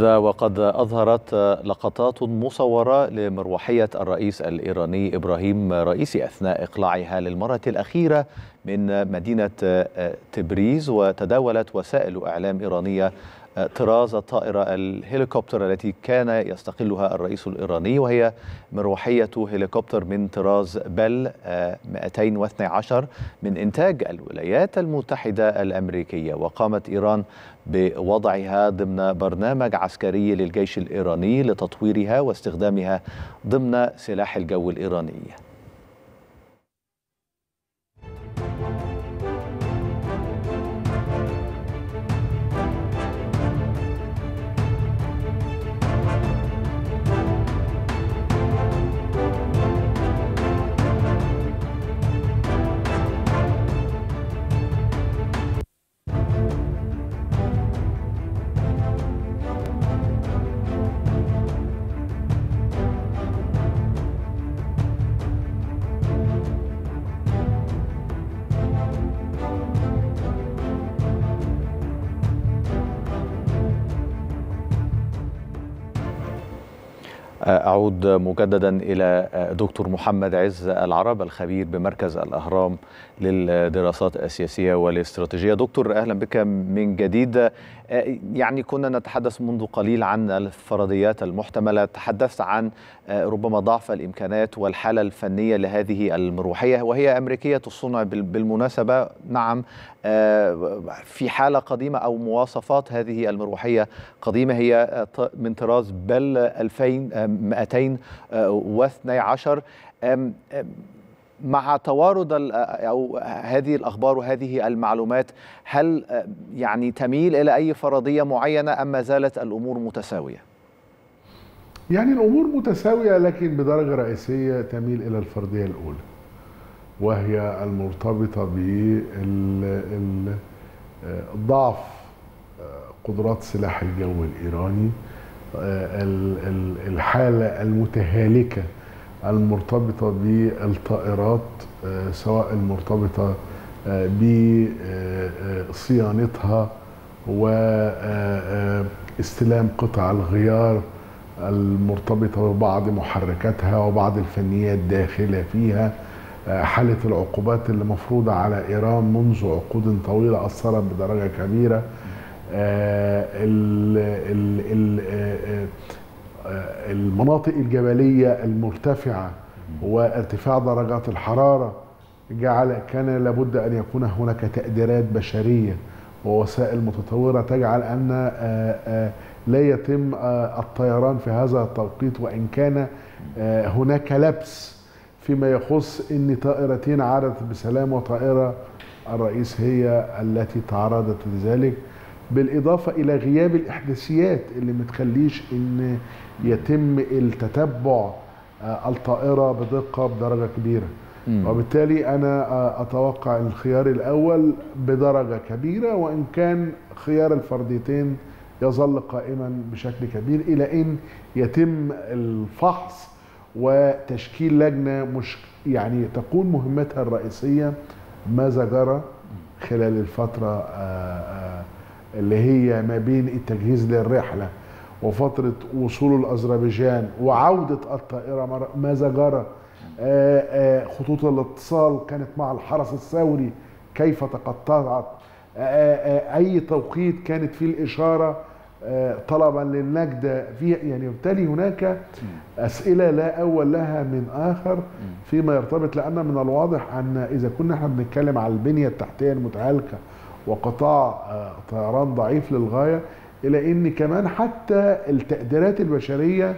هذا وقد أظهرت لقطات مصورة لمروحية الرئيس الإيراني إبراهيم رئيسي أثناء إقلاعها للمرة الأخيرة من مدينة تبريز وتداولت وسائل إعلام إيرانية طراز الطائرة الهليكوبتر التي كان يستقلها الرئيس الإيراني وهي مروحية هليكوبتر من طراز بل 212 من إنتاج الولايات المتحدة الأمريكية. وقامت إيران بوضعها ضمن برنامج عسكري للجيش الإيراني لتطويرها واستخدامها ضمن سلاح الجو الإيراني. أعود مجددا إلى دكتور محمد عز العرب الخبير بمركز الأهرام للدراسات السياسية والاستراتيجية. دكتور أهلا بك من جديد. يعني كنا نتحدث منذ قليل عن الفرضيات المحتملة. تحدثت عن ربما ضعف الإمكانات والحالة الفنية لهذه المروحية وهي أمريكية الصنع بالمناسبة. نعم في حالة قديمة أو مواصفات هذه المروحية قديمة هي من طراز بل 2212 مع توارد أو هذه الأخبار وهذه المعلومات هل يعني تميل إلى أي فرضية معينة أم ما زالت الأمور متساوية؟ يعني الأمور متساوية لكن بدرجة رئيسية تميل إلى الفرضية الأولى وهي المرتبطة بضعف قدرات السلاح الجوي الإيراني الحالة المتهالكة المرتبطة بالطائرات سواء المرتبطة بصيانتها واستلام قطع الغيار المرتبطة ببعض محركاتها وبعض الفنيات داخلة فيها. حالة العقوبات اللي مفروضة على إيران منذ عقود طويلة أثرت بدرجة كبيرة. ال ال ال المناطق الجبلية المرتفعة وارتفاع درجات الحرارة جعل كان لابد أن يكون هناك تقديرات بشرية ووسائل متطورة تجعل أن لا يتم الطيران في هذا التوقيت وإن كان هناك لبس فيما يخص أن طائرتين عادت بسلام وطائرة الرئيس هي التي تعرضت لذلك بالإضافة إلى غياب الإحداثيات اللي متخليش أن يتم التتبع الطائرة بدقة بدرجة كبيرة م. وبالتالي أنا أتوقع الخيار الأول بدرجة كبيرة وإن كان خيار الفرديتين يظل قائما بشكل كبير إلى أن يتم الفحص وتشكيل لجنة مش يعني تكون مهمتها الرئيسية ماذا جرى خلال الفترة اللي هي ما بين التجهيز للرحلة وفترة وصول الأذربيجان وعودة الطائرة ماذا جرى؟ خطوط الاتصال كانت مع الحرس الثوري كيف تقطعت؟ أي توقيت كانت فيه الإشارة؟ طلبا للنجدة في يعني بالتالي هناك أسئلة لا أول لها من آخر فيما يرتبط لأن من الواضح أن إذا كنا إحنا بنتكلم على البنية التحتية المتهالكة وقطاع طيران ضعيف للغاية إلى أن كمان حتى التقديرات البشرية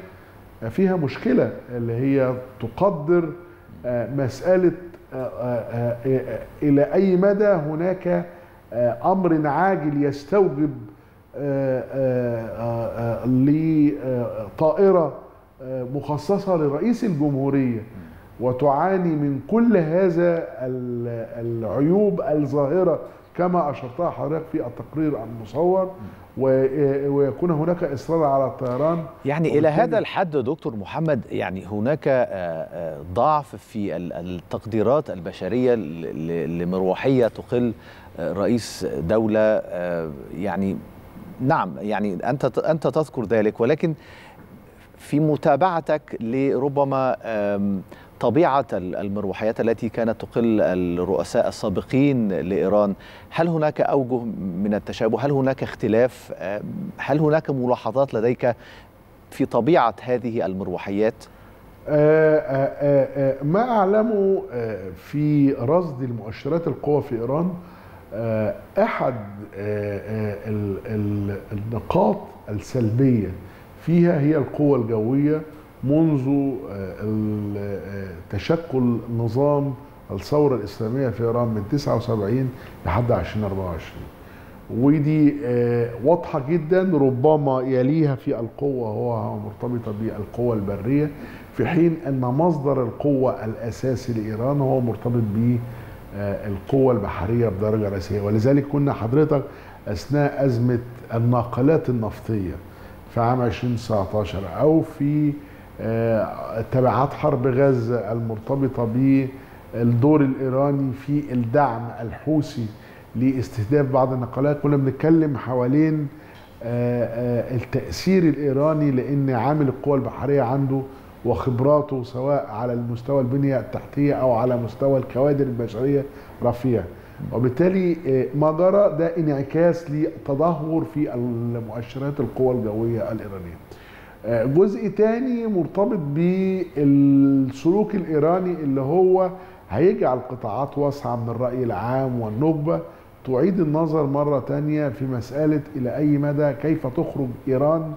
فيها مشكلة اللي هي تقدر مسألة إلى أي مدى هناك أمر عاجل يستوجب لطائرة مخصصة لرئيس الجمهورية. وتعاني من كل هذا العيوب الظاهرة كما أشرتها حضرتك في التقرير المصور. ويكون هناك إصرار على الطيران. يعني إلى هذا الحد دكتور محمد يعني هناك ضعف في التقديرات البشرية لمروحية تقل رئيس دولة يعني نعم يعني أنت أنت تذكر ذلك ولكن في متابعتك لربما طبيعة المروحيات التي كانت تقل الرؤساء السابقين لإيران هل هناك أوجه من التشابه؟ هل هناك اختلاف؟ هل هناك ملاحظات لديك في طبيعة هذه المروحيات؟ ما أعلمه في رصد المؤشرات القوة في إيران أحد النقاط السلبية فيها هي القوة الجوية منذ تشكل نظام الثورة الإسلامية في إيران من 79 لحد 2024 ودي واضحة جدا ربما يليها في القوة هو مرتبطة بالقوة البرية في حين أن مصدر القوة الأساسي لإيران هو مرتبط بالقوة البحرية بدرجة رئيسية. ولذلك كنا حضرتك أثناء أزمة الناقلات النفطية في عام 2019 أو في تبعات حرب غزة المرتبطة بالدور الإيراني في الدعم الحوثي لاستهداف بعض النقلات. كنا بنتكلم حوالين آه، آه، التأثير الإيراني لأن عامل القوى البحرية عنده وخبراته سواء على المستوى البنية التحتية أو على مستوى الكوادر البشرية رفيع. وبالتالي آه، ما جرى ده انعكاس لتدهور في المؤشرات القوى الجوية الإيرانية. آه، جزء تاني مرتبط بالسلوك الإيراني اللي هو هيجعل قطاعات واسعة من الرأي العام والنخبة تعيد النظر مرة تانية في مسألة إلى أي مدى كيف تخرج إيران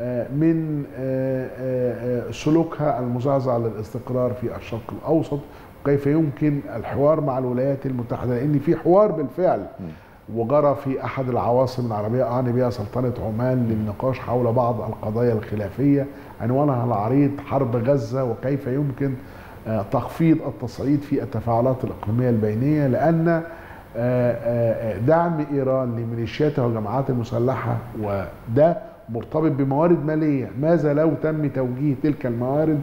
آه، من آه، آه، سلوكها المزعزع للاستقرار في الشرق الأوسط وكيف يمكن الحوار مع الولايات المتحدة لأن في حوار بالفعل. وجرى في أحد العواصم العربية أعني بها سلطنة عمان للنقاش حول بعض القضايا الخلافية عنوانها العريض حرب غزة وكيف يمكن آه، تخفيض التصعيد في التفاعلات الإقليمية البينية لأن آه، آه، دعم إيران لميليشياتها والجماعات المسلحة وده مرتبط بموارد مالية. ماذا لو تم توجيه تلك الموارد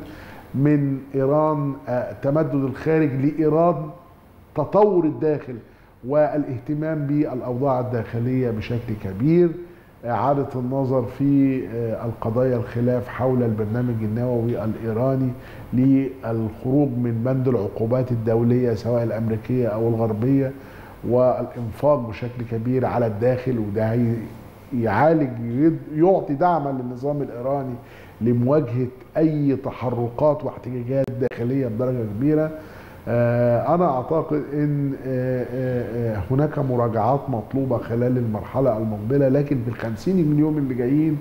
من إيران آه، تمدد الخارج لإيران تطور الداخل؟ والاهتمام بالأوضاع الداخلية بشكل كبير إعادة النظر في آه، القضايا الخلاف حول البرنامج النووي الإيراني للخروج من بند العقوبات الدولية سواء الأمريكية أو الغربية والإنفاق بشكل كبير على الداخل وده يعالج يعطي دعما للنظام الإيراني لمواجهة أي تحركات واحتجاجات داخلية بدرجة كبيرة. أنا أعتقد أن آه، آه، آه، هناك مراجعات مطلوبة خلال المرحلة المقبلة لكن في الخمسين اليوم اللي جايين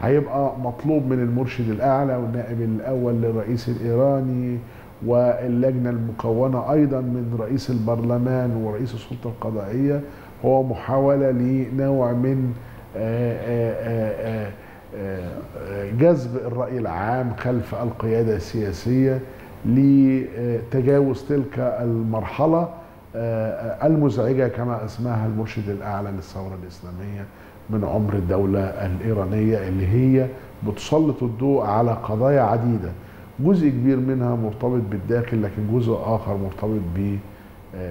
هيبقى مطلوب من المرشد الأعلى والنائب الأول للرئيس الإيراني واللجنة المكونة أيضا من رئيس البرلمان ورئيس السلطة القضائية. هو محاولة لنوع من آه، آه، آه، آه، آه، جذب الرأي العام خلف القيادة السياسية. لتجاوز تلك المرحلة آه، المزعجة كما اسمها المرشد الأعلى للثورة الإسلامية من عمر الدولة الإيرانية اللي هي بتسلط الضوء على قضايا عديدة. جزء كبير منها مرتبط بالداخل لكن جزء آخر مرتبط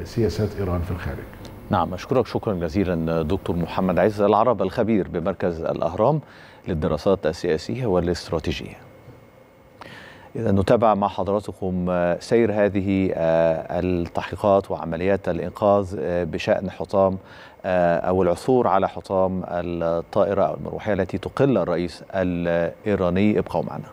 بسياسات إيران في الخارج. نعم أشكرك شكرا جزيلا دكتور محمد عز العرب الخبير بمركز الأهرام للدراسات السياسية والإستراتيجية. إذا نتابع مع حضراتكم سير هذه التحقيقات وعمليات الإنقاذ بشأن حطام أو العثور على حطام الطائرة أو المروحية التي تقل الرئيس الإيراني. ابقوا معنا.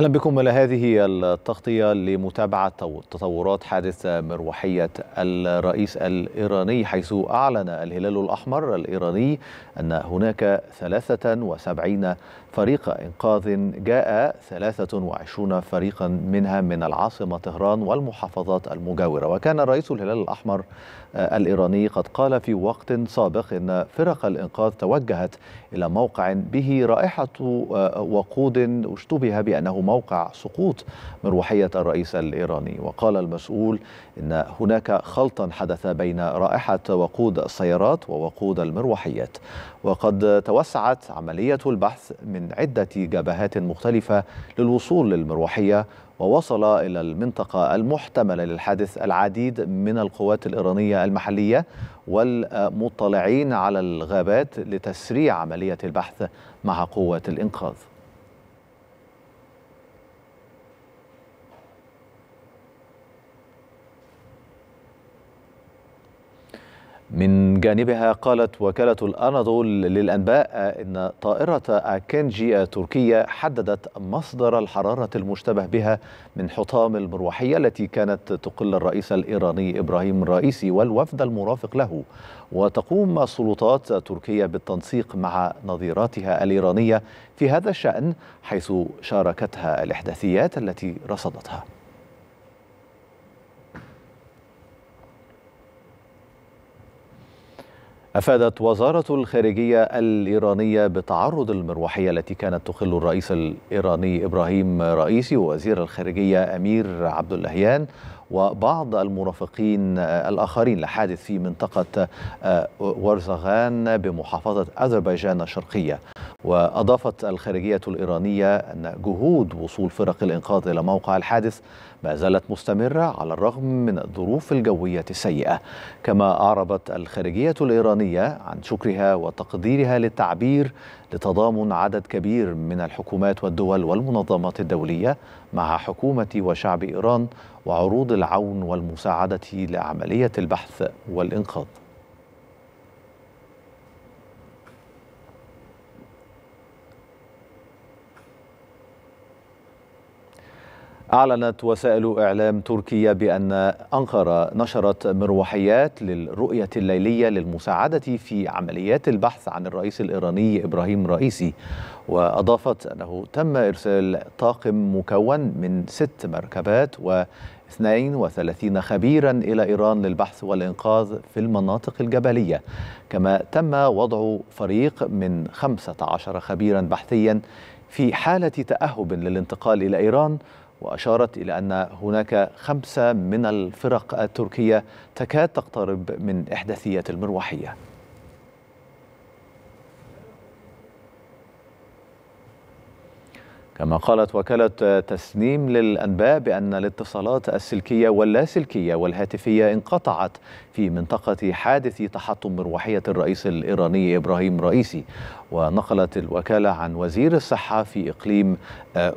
أهلا بكم إلى هذه التغطية لمتابعة تطورات حادث مروحية الرئيس الإيراني حيث أعلن الهلال الأحمر الإيراني أن هناك 73 فريق إنقاذ جاء 23 فريقا منها من العاصمة طهران والمحافظات المجاورة. وكان رئيس الهلال الأحمر الإيراني قد قال في وقت سابق إن فرق الإنقاذ توجهت إلى موقع به رائحة وقود اشتبه بأنه موقع سقوط مروحية الرئيس الإيراني. وقال المسؤول إن هناك خلطا حدث بين رائحة وقود السيارات ووقود المروحيات. وقد توسعت عملية البحث من عدة جبهات مختلفة للوصول للمروحية ووصل إلى المنطقة المحتملة للحادث العديد من القوات الإيرانية المحلية والمطلعين على الغابات لتسريع عملية البحث مع قوات الإنقاذ. من جانبها قالت وكالة الأناضول للأنباء إن طائرة أكنجي التركية حددت مصدر الحرارة المشتبه بها من حطام المروحية التي كانت تقل الرئيس الإيراني إبراهيم الرئيسي والوفد المرافق له. وتقوم السلطات التركية بالتنسيق مع نظيراتها الإيرانية في هذا الشأن حيث شاركتها الإحداثيات التي رصدتها. أفادت وزارة الخارجية الإيرانية بتعرض المروحية التي كانت تخل الرئيس الإيراني إبراهيم رئيسي ووزير الخارجية أمير عبد اللهيان وبعض المرافقين الآخرين لحادث في منطقة ورزغان بمحافظة أذربيجان الشرقية. وأضافت الخارجية الإيرانية أن جهود وصول فرق الإنقاذ إلى موقع الحادث ما زالت مستمرة على الرغم من الظروف الجوية السيئة. كما أعربت الخارجية الإيرانية عن شكرها وتقديرها للتعبير لتضامن عدد كبير من الحكومات والدول والمنظمات الدولية مع حكومة وشعب إيران وعروض العون والمساعدة لعملية البحث والإنقاذ. أعلنت وسائل إعلام تركيا بأن أنقرة نشرت مروحيات للرؤية الليلية للمساعدة في عمليات البحث عن الرئيس الإيراني إبراهيم رئيسي وأضافت أنه تم إرسال طاقم مكون من ست مركبات و 32 خبيرا إلى إيران للبحث والإنقاذ في المناطق الجبلية. كما تم وضع فريق من 15 خبيرا بحثيا في حالة تأهب للانتقال إلى إيران وأشارت إلى أن هناك خمسة من الفرق التركية تكاد تقترب من إحداثية المروحية. كما قالت وكالة تسنيم للأنباء بأن الاتصالات السلكية واللاسلكية والهاتفية انقطعت في منطقة حادث تحطم مروحية الرئيس الإيراني إبراهيم رئيسي. ونقلت الوكالة عن وزير الصحة في إقليم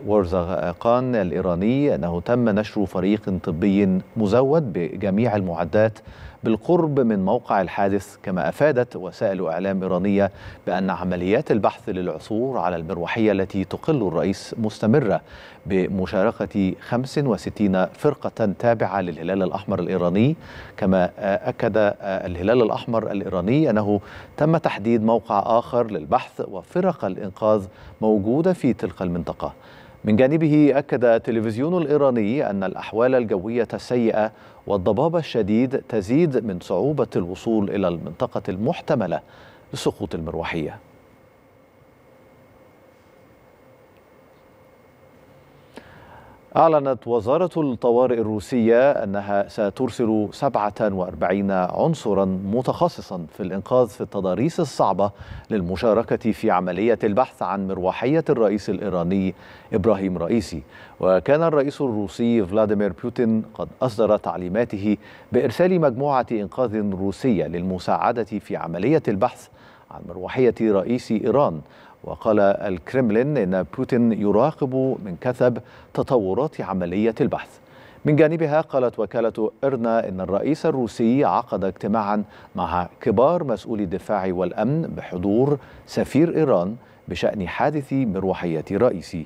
ورزغان الإيراني أنه تم نشر فريق طبي مزود بجميع المعدات بالقرب من موقع الحادث كما أفادت وسائل إعلام إيرانية بأن عمليات البحث للعثور على المروحية التي تقل الرئيس مستمرة بمشاركة 65 فرقة تابعة للهلال الأحمر الإيراني. كما أكد الهلال الأحمر الإيراني أنه تم تحديد موقع آخر للبحث وفرق الإنقاذ موجودة في تلك المنطقة. من جانبه أكد التلفزيون الإيراني أن الأحوال الجوية السيئة والضباب الشديد تزيد من صعوبة الوصول إلى المنطقة المحتملة لسقوط المروحية. أعلنت وزارة الطوارئ الروسية أنها سترسل 47 عنصرا متخصصا في الإنقاذ في التضاريس الصعبة للمشاركة في عملية البحث عن مروحية الرئيس الإيراني إبراهيم رئيسي. وكان الرئيس الروسي فلاديمير بوتين قد أصدر تعليماته بإرسال مجموعة إنقاذ روسية للمساعدة في عملية البحث عن مروحية رئيس إيران. وقال الكرملين إن بوتين يراقب من كثب تطورات عملية البحث. من جانبها قالت وكالة إرنا إن الرئيس الروسي عقد اجتماعا مع كبار مسؤولي الدفاع والأمن بحضور سفير إيران بشأن حادث مروحية رئيسي.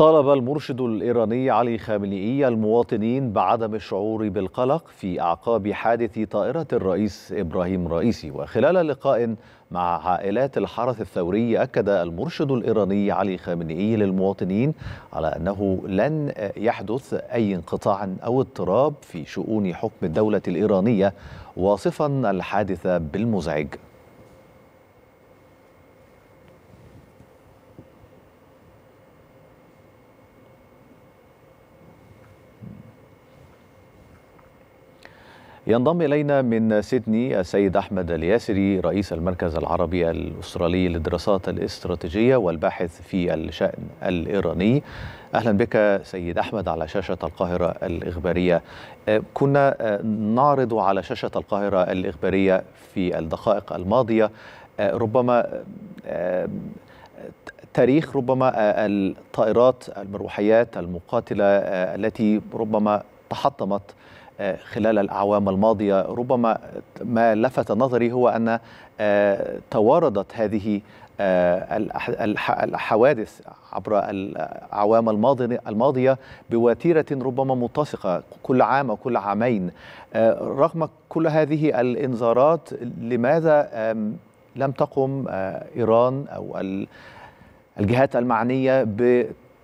طالب المرشد الإيراني علي خامنئي المواطنين بعدم الشعور بالقلق في أعقاب حادث طائرة الرئيس إبراهيم رئيسي. وخلال لقاء مع عائلات الحرس الثوري أكد المرشد الإيراني علي خامنئي للمواطنين على أنه لن يحدث أي انقطاع أو اضطراب في شؤون حكم الدولة الإيرانية واصفا الحادث بالمزعج. ينضم إلينا من سيدني السيد أحمد الياسري رئيس المركز العربي الأسترالي للدراسات الاستراتيجية والباحث في الشأن الإيراني. أهلا بك سيد أحمد على شاشة القاهرة الإخبارية. كنا نعرض على شاشة القاهرة الإخبارية في الدقائق الماضية. ربما تاريخ ربما الطائرات المروحيات المقاتلة التي ربما تحطمت خلال الأعوام الماضية. ربما ما لفت نظري هو أن تواردت هذه الحوادث عبر الأعوام الماضية بوتيرة ربما متسقة كل عام أو كل عامين. رغم كل هذه الإنذارات لماذا لم تقم إيران أو الجهات المعنية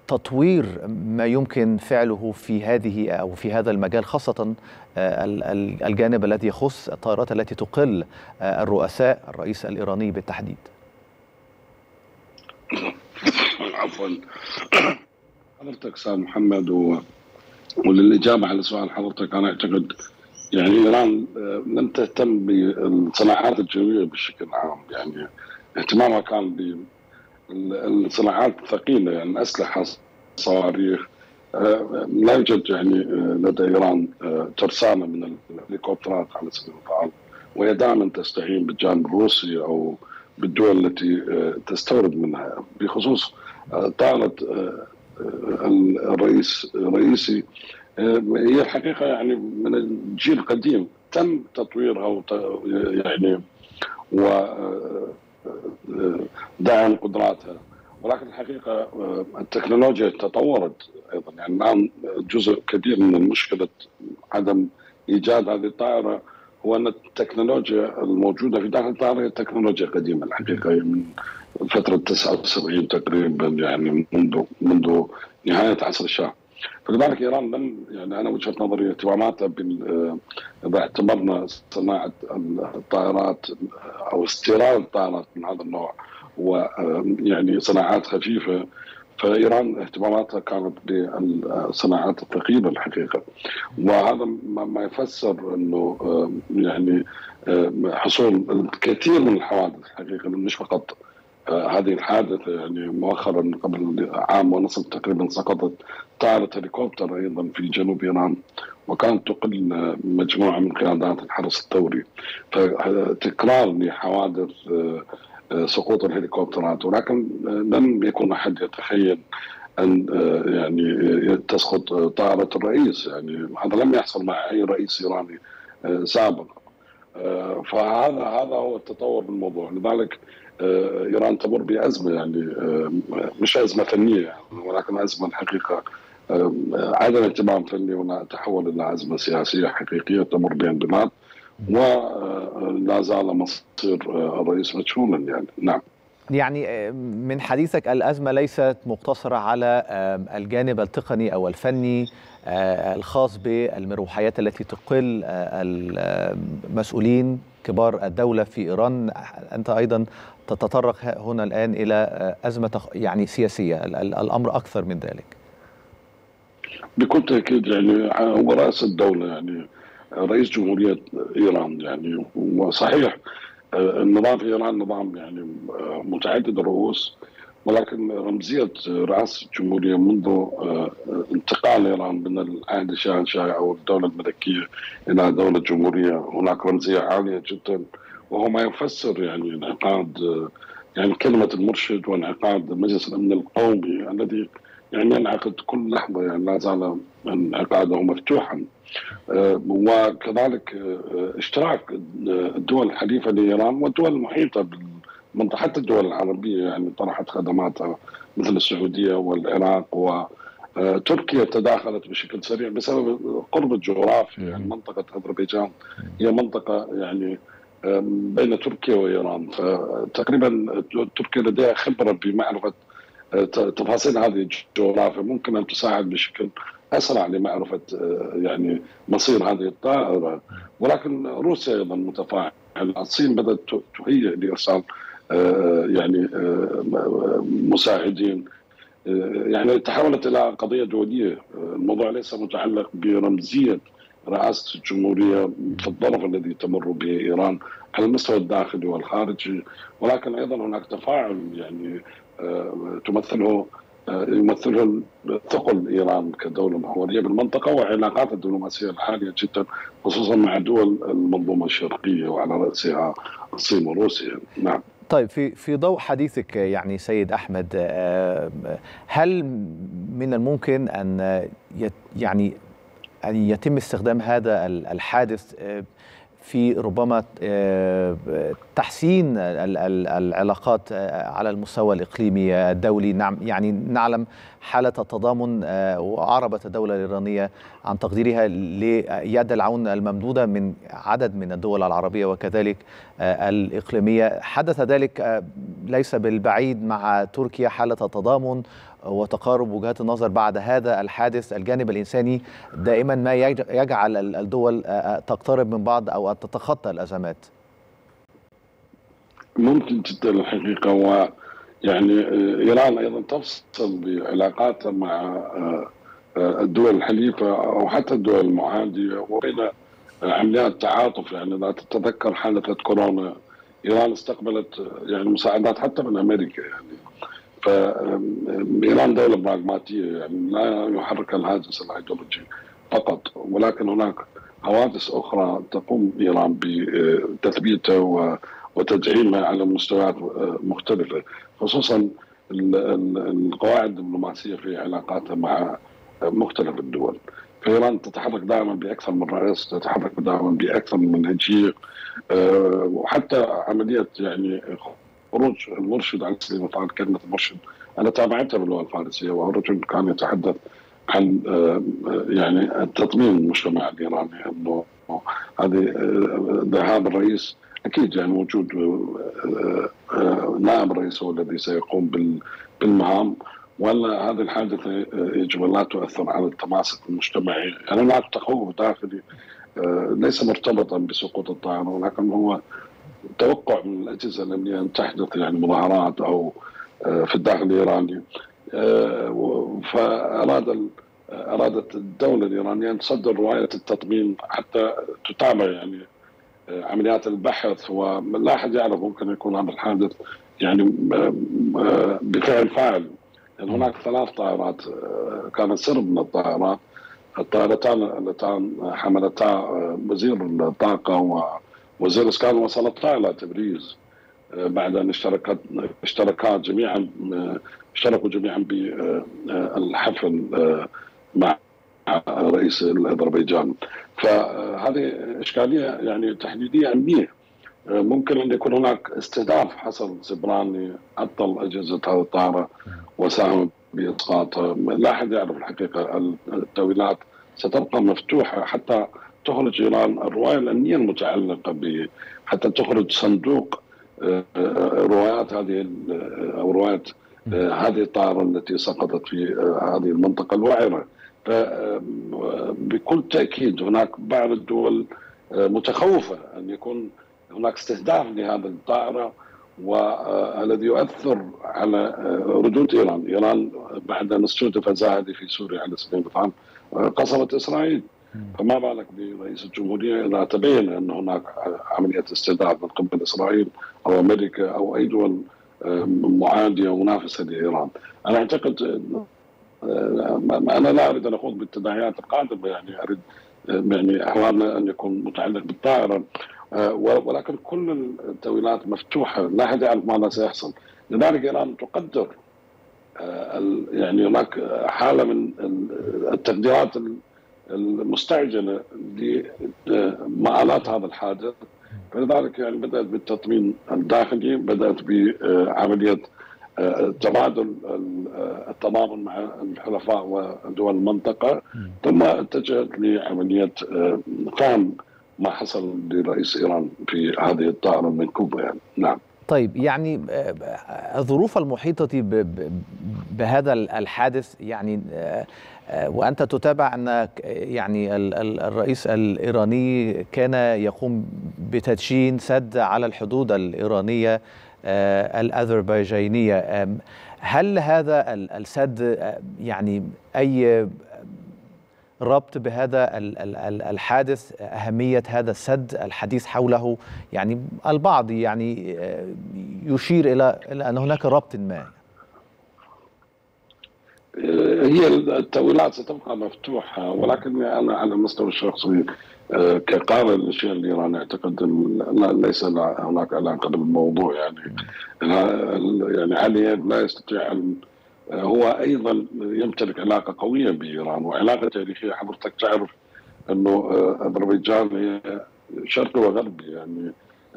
تطوير ما يمكن فعله في هذه أو في هذا المجال خاصة الجانب الذي يخص الطائرات التي تقل الرؤساء الرئيس الإيراني بالتحديد. *coughs* عفوا *coughs* حضرتك أستاذ محمد و... وللإجابة على سؤال حضرتك أنا أعتقد يعني إيران لم تهتم بالصناعات الجوية بشكل عام يعني اهتمامها كان الصناعات الثقيلة يعني أسلحة صواريخ لا يوجد يعني لدى إيران ترسانة من الهليكوبترات على سبيل المثال. وهي دائما تستعين بالجانب الروسي أو بالدول التي تستورد منها. بخصوص طائرة الرئيس الرئيسي هي الحقيقة يعني من الجيل القديم. تم تطويرها يعني و دعم قدراتها. ولكن الحقيقة التكنولوجيا تطورت أيضا. يعني الآن جزء كبير من مشكلة عدم إيجاد هذه الطائرة هو أن التكنولوجيا الموجودة في داخل الطائرة هي تكنولوجيا قديمة. الحقيقة من فترة 79 تقريبا يعني منذ منذ نهاية عصر الشاه. فلذلك إيران لم يعني أنا وجهة نظري اهتماماتها إذا اعتبرنا صناعة الطائرات أو استيراد الطائرات من هذا النوع ويعني صناعات خفيفة فإيران اهتماماتها كانت بالصناعات الثقيله الحقيقة. وهذا ما يفسر إنه يعني حصول الكثير من الحوادث الحقيقة مش فقط هذه الحادثة يعني مؤخرا قبل عام ونصف تقريبا سقطت طائرة هليكوبتر أيضا في جنوب إيران وكانت تقل مجموعة من قيادات الحرس الثوري فتكرار لحوادث سقوط الهليكوبترات. ولكن لم يكن أحد يتخيل أن يعني تسقط طائرة الرئيس. يعني هذا لم يحصل مع أي رئيس إيراني سابق فهذا هذا هو التطور بالموضوع لذلك إيران تمر بأزمة يعني مش أزمة فنية يعني ولكن أزمة الحقيقة عدم اهتمام فني وتحول إلى أزمة سياسية حقيقية تمر البلاد ولا زال مصير الرئيس مجهولا يعني. نعم. يعني من حديثك الأزمة ليست مقتصرة على الجانب التقني أو الفني الخاص بالمروحيات التي تقل المسؤولين كبار الدولة في إيران. أنت أيضا تتطرق هنا الآن إلى أزمة يعني سياسية الأمر أكثر من ذلك. بكل تأكيد يعني هو راس الدولة يعني رئيس جمهورية إيران يعني وصحيح النظام في إيران نظام يعني متعدد الرؤوس ولكن رمزية رأس الجمهوريه منذ انتقال إيران من العهد الشاهنشاهي أو الدولة الملكية إلى دولة جمهورية هناك رمزية عالية جدا. وهو ما يفسر يعني انعقاد يعني كلمة المرشد وانعقاد مجلس الأمن القومي الذي يعني ينعقد كل لحظة يعني لا زال انعقاده مفتوحا. وكذلك اشتراك الدول الحليفة لإيران والدول المحيطة منطقة حتى الدول العربية يعني طرحت خدماتها مثل السعودية والعراق وتركيا تداخلت بشكل سريع بسبب القرب الجغرافي يعني منطقة أذربيجان هي منطقة يعني بين تركيا وإيران. فتقريبا تركيا لديها خبرة بمعرفة تفاصيل هذه الجغرافيا ممكن أن تساعد بشكل أسرع لمعرفه يعني مصير هذه الطائرة. ولكن روسيا أيضا متفاعلة. الصين بدأت تهيئ لإرسال يعني مساعدين. يعني تحولت إلى قضية دولية. الموضوع ليس متعلق برمزية رئاسة الجمهورية في الظرف الذي تمر به إيران على المستوى الداخلي والخارجي ولكن أيضا هناك تفاعل يعني تمثله يمثله ثقل إيران كدولة محورية بالمنطقة وعلاقات الدبلوماسية الحالية جدا خصوصا مع دول المنظومة الشرقية وعلى رأسها الصين وروسيا. نعم. طيب في في ضوء حديثك يعني سيد أحمد هل من الممكن أن يعني أن يتم استخدام هذا الحادث في ربما تحسين العلاقات على المستوى الإقليمي الدولي. نعم يعني نعلم حالة التضامن وعربت الدولة الايرانيه عن تقديرها ليد العون الممدودة من عدد من الدول العربية وكذلك الإقليمية. حدث ذلك ليس بالبعيد مع تركيا حالة تضامن وتقارب وجهات النظر بعد هذا الحادث الجانب الإنساني دائما ما يجعل الدول تقترب من بعض أن تتخطى الأزمات. ممكن جدا الحقيقة و يعني إيران أيضا تفصل بعلاقاتها مع الدول الحليفة أو حتى الدول المعادية وبين عمليات تعاطف. يعني لا تتذكر حادثه كورونا. إيران استقبلت يعني مساعدات حتى من أمريكا يعني. فإيران دولة براغماتيه يعني لا يحرك الهاجس الايديولوجي فقط. ولكن هناك حوادث أخرى تقوم إيران بتثبيتها وتدعيمها على مستويات مختلفة خصوصا القواعد الدبلوماسية في علاقاتها مع مختلف الدول. فإيران تتحرك دائما بأكثر من رئيس تتحرك دائما بأكثر من منهجيه وحتى عملية يعني المرشد على سبيل المثال كلمه المرشد أنا تابعتها باللغة الفارسية وهو رجل كان يتحدث عن يعني التطمين المجتمع الإيراني إنه هذه ذهاب الرئيس أكيد يعني وجود نائب الرئيس هو الذي سيقوم بالمهام. ولا هذه الحادثه يجب أن لا تؤثر على التماسك المجتمعي، يعني هناك تخوف داخلي ليس مرتبطا بسقوط الطائرة ولكن هو توقع من الأجهزة الأمنية أن تحدث يعني مظاهرات أو في الداخل الإيراني. فأراد أرادت الدولة الإيرانية أن تصدر رواية التطمين حتى تتابع يعني عمليات البحث. ولا أحد يعرف ممكن يكون هذا الحادث يعني بفعل فاعل. يعني هناك ثلاث طائرات كانت سرب من الطائرات. الطائرتان اللتان حملتا وزير الطاقة ووزير الاسكان وصلتا إلى تبريز بعد أن اشتركت اشتركا جميعا اشتركوا جميعا بالحفل مع رئيس اذربيجان فهذه إشكالية يعني تحديدية امنيه ممكن أن يكون هناك استهداف حصل. سبراني عطل أجهزة هذه الطائرة وساهم باسقاطها لا أحد يعرف الحقيقة التأويلات ستبقى مفتوحة حتى تخرج ايران الرواية الأمنية المتعلقة ب حتى تخرج صندوق روايات هذه أو روايات هذه الطائرة التي سقطت في هذه المنطقة الوعرة. بكل تأكيد هناك بعض الدول متخوفة أن يكون هناك استهداف لهذه الطائرة والذي يؤثر على ردود إيران، إيران بعد أن استهدف في سوريا على سبيل المثال قصفت إسرائيل. فما بالك برئيس الجمهورية اذا تبين أن هناك عملية استهداف من قبل إسرائيل أو أمريكا أو أي دول معادية ومنافسه لإيران. أنا أعتقد أنا لا أريد أن اخوض بالتداعيات القادمة يعني أريد يعني احوالنا أن يكون متعلق بالطائرة ولكن كل التأويلات مفتوحة لا احد يعرف ماذا سيحصل لذلك إيران تقدر يعني هناك حالة من التقديرات المستعجلة لمآلات هذا الحادث. فلذلك يعني بدأت بالتطمين الداخلي بدأت بعملية آه، تبادل آه، التضامن مع الحلفاء ودول المنطقة. ثم اتجهت لعملية آه، فهم ما حصل لرئيس إيران في هذه الطائرة من كوبا يعني. نعم. طيب يعني الظروف المحيطة بهذا الحادث يعني وأنت تتابع أن يعني ال- ال- الرئيس الإيراني كان يقوم بتدشين سد على الحدود الإيرانية آه، الأذربيجانية. هل هذا ال- السد آه، يعني أي ربط بهذا ال- ال- ال- الحادث أهمية هذا السد الحديث حوله؟ يعني البعض يعني آه، يشير إلى أن هناك ربط ما. هي التأويلات ستبقى مفتوحة ولكن أنا على المستوى الشخصي كقارئ للشيء الإيراني أعتقد لا- ليس هناك علاقة بالموضوع يعني. يعني علي لا يستطيع أن هو أيضا يمتلك علاقة قوية بإيران وعلاقة تاريخية. حضرتك تعرف أنه آه، أذربيجان هي شرقي وغربي يعني.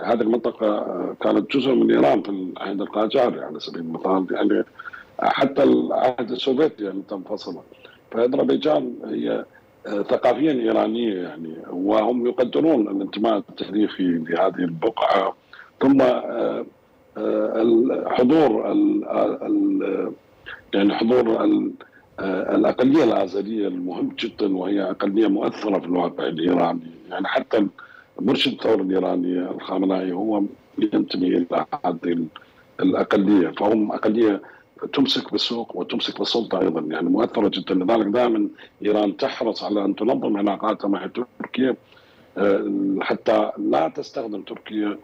هذه المنطقة آه، كانت جزء من إيران في العهد القاجاري على سبيل المثال. يعني حتى العهد السوفيتي يعني تم فصله. فاذربيجان هي آه، ثقافيا إيرانية يعني وهم يقدرون الانتماء التاريخي لهذه البقعة. ثم آه، آه، ال- يعني حضور ال- الأقلية الأزلية المهم جدا وهي أقلية مؤثرة في الواقع الإيراني. يعني حتى مرشد الثورة الإيرانية الخامنئي هو ينتمي إلى هذه الأقلية. فهم أقلية تمسك بالسوق وتمسك بالسلطة أيضا. يعني مؤثرة جدا. لذلك دائما إيران تحرص على أن تنظم علاقاتها مع تركيا. آه، حتى لا تستخدم تركيا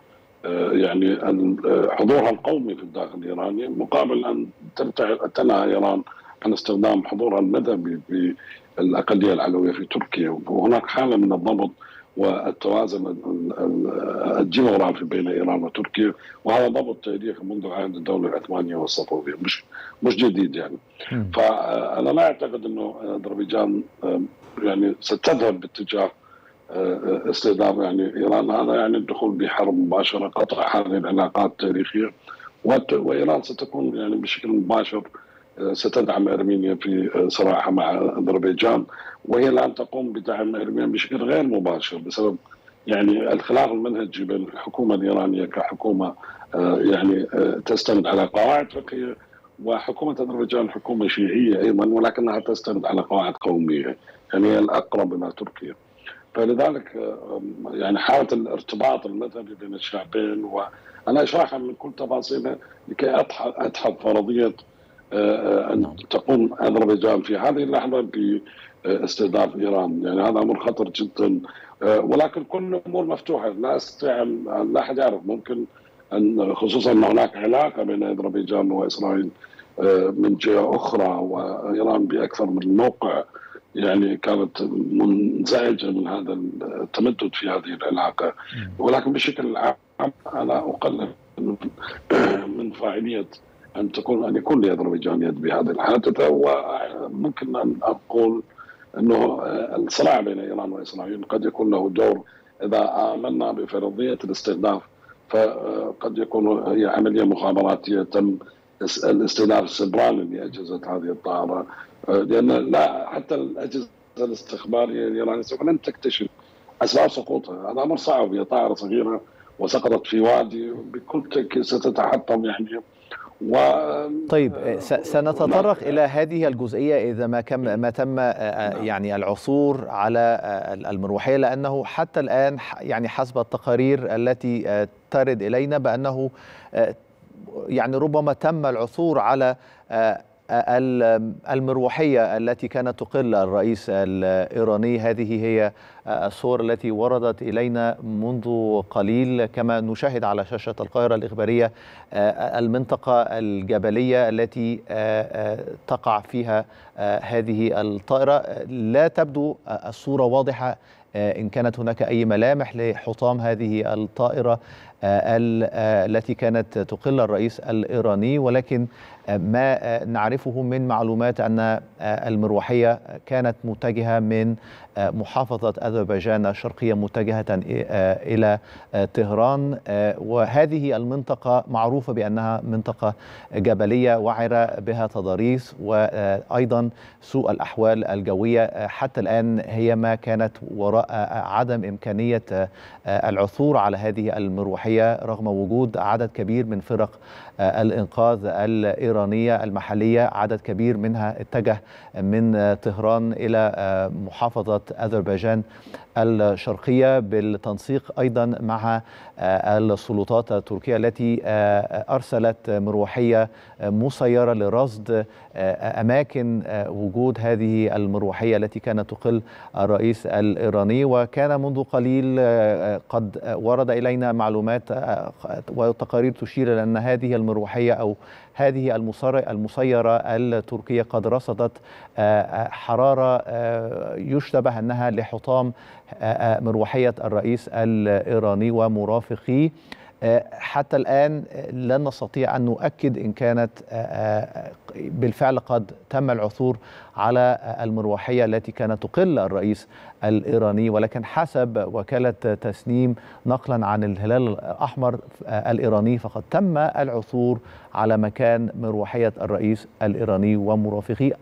آه، يعني آه، حضورها القومي في الداخل الإيراني مقابل أن تبتعد تنهى إيران عن استخدام حضورها المذهبي في الأقلية العلوية في تركيا. وهناك حالة من الضبط والتوازن ال- ال- الجغرافي بين إيران وتركيا. وهذا ضبط تاريخي منذ عهد الدولة العثمانية والصفوية. مش مش جديد يعني. فانا لا أعتقد إنه أذربيجان يعني ستذهب باتجاه آه، استخدام يعني إيران. هذا يعني الدخول بحرب مباشرة قطع هذه العلاقات التاريخية. وإيران ستكون يعني بشكل مباشر ستدعم أرمينيا في آه، صراعها مع أذربيجان وهي الآن تقوم بدعم أرمينيا بشكل غير مباشر بسبب يعني الخلاف المنهجي بين الحكومة الإيرانية كحكومة آه، يعني آه، تستند على قواعد فقهية وحكومة أذربيجان حكومة شيعية أيضا ولكنها تستند على قواعد قومية يعني هي الأقرب إلى تركيا. فلذلك يعني حالة الارتباط المذهبي بين الشعبين وأنا أشرحها من كل تفاصيلها لكي ادحض فرضية أن تقوم أذربيجان في هذه اللحظة باستهداف إيران، يعني هذا أمر خطر جدا. آه، ولكن كل الأمور مفتوحة. لا أستطيع لا أحد يعرف. ممكن ان خصوصا أن هناك علاقة بين أذربيجان وإسرائيل آه، من جهة أخرى وإيران بأكثر من موقع. يعني كانت منزعجة من هذا التمدد في هذه العلاقة. ولكن بشكل عام أنا أقلل من من فاعلية أن تكون أن يكون لأذربيجان يد بهذه الحادثة وممكن أن أقول أنه الصراع بين إيران وإسرائيل قد يكون له دور. إذا آمنا بفرضية الاستهداف فقد يكون هي عملية مخابراتية تم الاستهداف السبراني لأجهزة هذه الطائرة. لأن لا حتى الأجهزة الاستخبارية الإيرانية لن تكتشف اسباب سقوطها، هذا أمر صعب. هي طائرة صغيرة وسقطت في وادي بكل تأكيد ستتحطم يعني. و طيب س- سنتطرق إلى هذه الجزئية إذا ما كم ما تم آه، آه، يعني العثور على آه، المروحية لأنه حتى الآن يعني حسب التقارير التي آه، ترد إلينا بأنه آه، يعني ربما تم العثور على ال- المروحية التي كانت تقل الرئيس الإيراني. هذه هي الصور التي وردت إلينا منذ قليل. كما نشاهد على شاشة القاهرة الإخبارية آه، المنطقة الجبلية التي تقع فيها هذه الطائرة. آه، لا تبدو الصورة واضحة إن كانت هناك أي ملامح لحطام هذه الطائرة التي كانت تقل الرئيس الإيراني. ولكن ما نعرفه من معلومات أن المروحية كانت متجهة من محافظة أذربيجان الشرقية متجهة إلى طهران. وهذه المنطقة معروفة بأنها منطقة جبلية وعرة بها تضاريس وأيضا سوء الأحوال الجوية. حتى الآن هي ما كانت وراء عدم إمكانية العثور على هذه المروحية رغم وجود عدد كبير من فرق الإنقاذ الإيرانية المحلية عدد كبير منها اتجه من طهران إلى محافظة أذربيجان الشرقية بالتنسيق أيضا مع السلطات التركية التي أرسلت مروحية مسيرة لرصد أماكن وجود هذه المروحية التي كانت تقل الرئيس الإيراني. وكان منذ قليل قد ورد إلينا معلومات وتقارير تشير إلى أن هذه المروحية أو هذه المسيرة التركية قد رصدت حرارة يشتبه أنها لحطام مروحية الرئيس الإيراني ومرافقيه حتى الآن لن نستطيع أن نؤكد إن كانت بالفعل قد تم العثور على المروحية التي كانت تقل الرئيس الإيراني ولكن حسب وكالة تسنيم نقلا عن الهلال الأحمر الإيراني فقد تم العثور على مكان مروحية الرئيس الإيراني ومرافقيه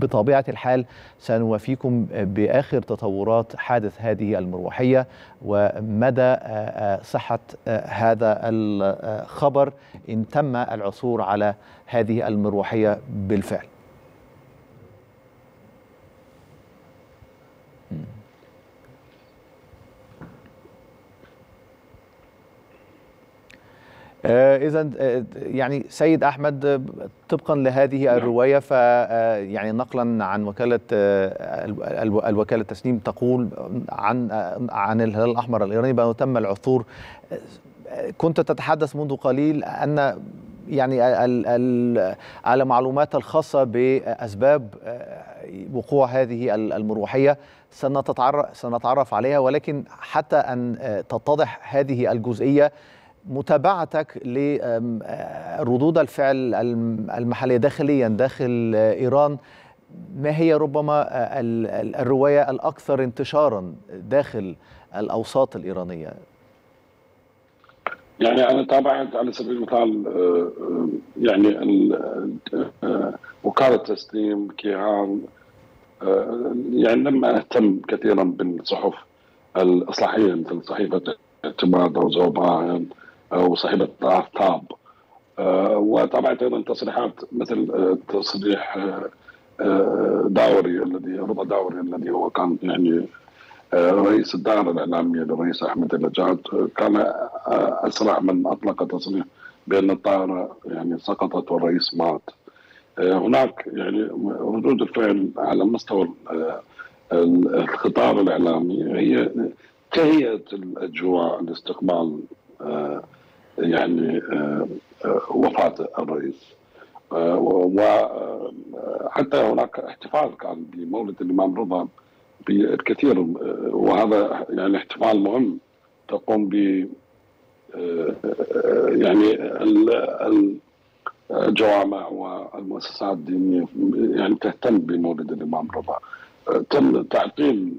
بطبيعة الحال سنوافيكم بآخر تطورات حادث هذه المروحية ومدى صحة هذا الخبر إن تم العثور على هذه المروحية بالفعل. إذا يعني سيد أحمد طبقا لهذه الرواية ف يعني نقلا عن وكالة الوكالة تسنيم تقول عن عن الهلال الأحمر الإيراني بأنه تم العثور. كنت تتحدث منذ قليل أن يعني على معلومات الخاصة بأسباب وقوع هذه المروحية. سنتعرف سنتعرف عليها ولكن حتى أن تتضح هذه الجزئية متابعتك لردود الفعل المحلية داخليا داخل إيران ما هي ربما الرواية الأكثر انتشارا داخل الأوساط الإيرانية؟ يعني أنا تابعت على سبيل المثال يعني وكالة تسليم كيهان يعني لم أهتم كثيرا بالصحف الإصلاحية مثل صحيفة اعتماد أو زوبان أو صاحبه طاب وتابعت أيضا تصريحات مثل تصريح داوري الذي رضا داوري الذي هو كان يعني رئيس الدائرة الإعلامية للرئيس أحمد النجاد كان أسرع من أطلق تصريح بأن الطائرة يعني سقطت والرئيس مات. هناك يعني ردود الفعل على مستوى الخطاب الإعلامي هي تهيئة الأجواء لاستقبال يعني وفاة الرئيس. وحتى هناك احتفال كان بمولد الإمام رضا بالكثير وهذا يعني احتفال مهم تقوم ب يعني الجوامع والمؤسسات الدينية يعني تهتم بمولد الإمام رضا. تم تعطيل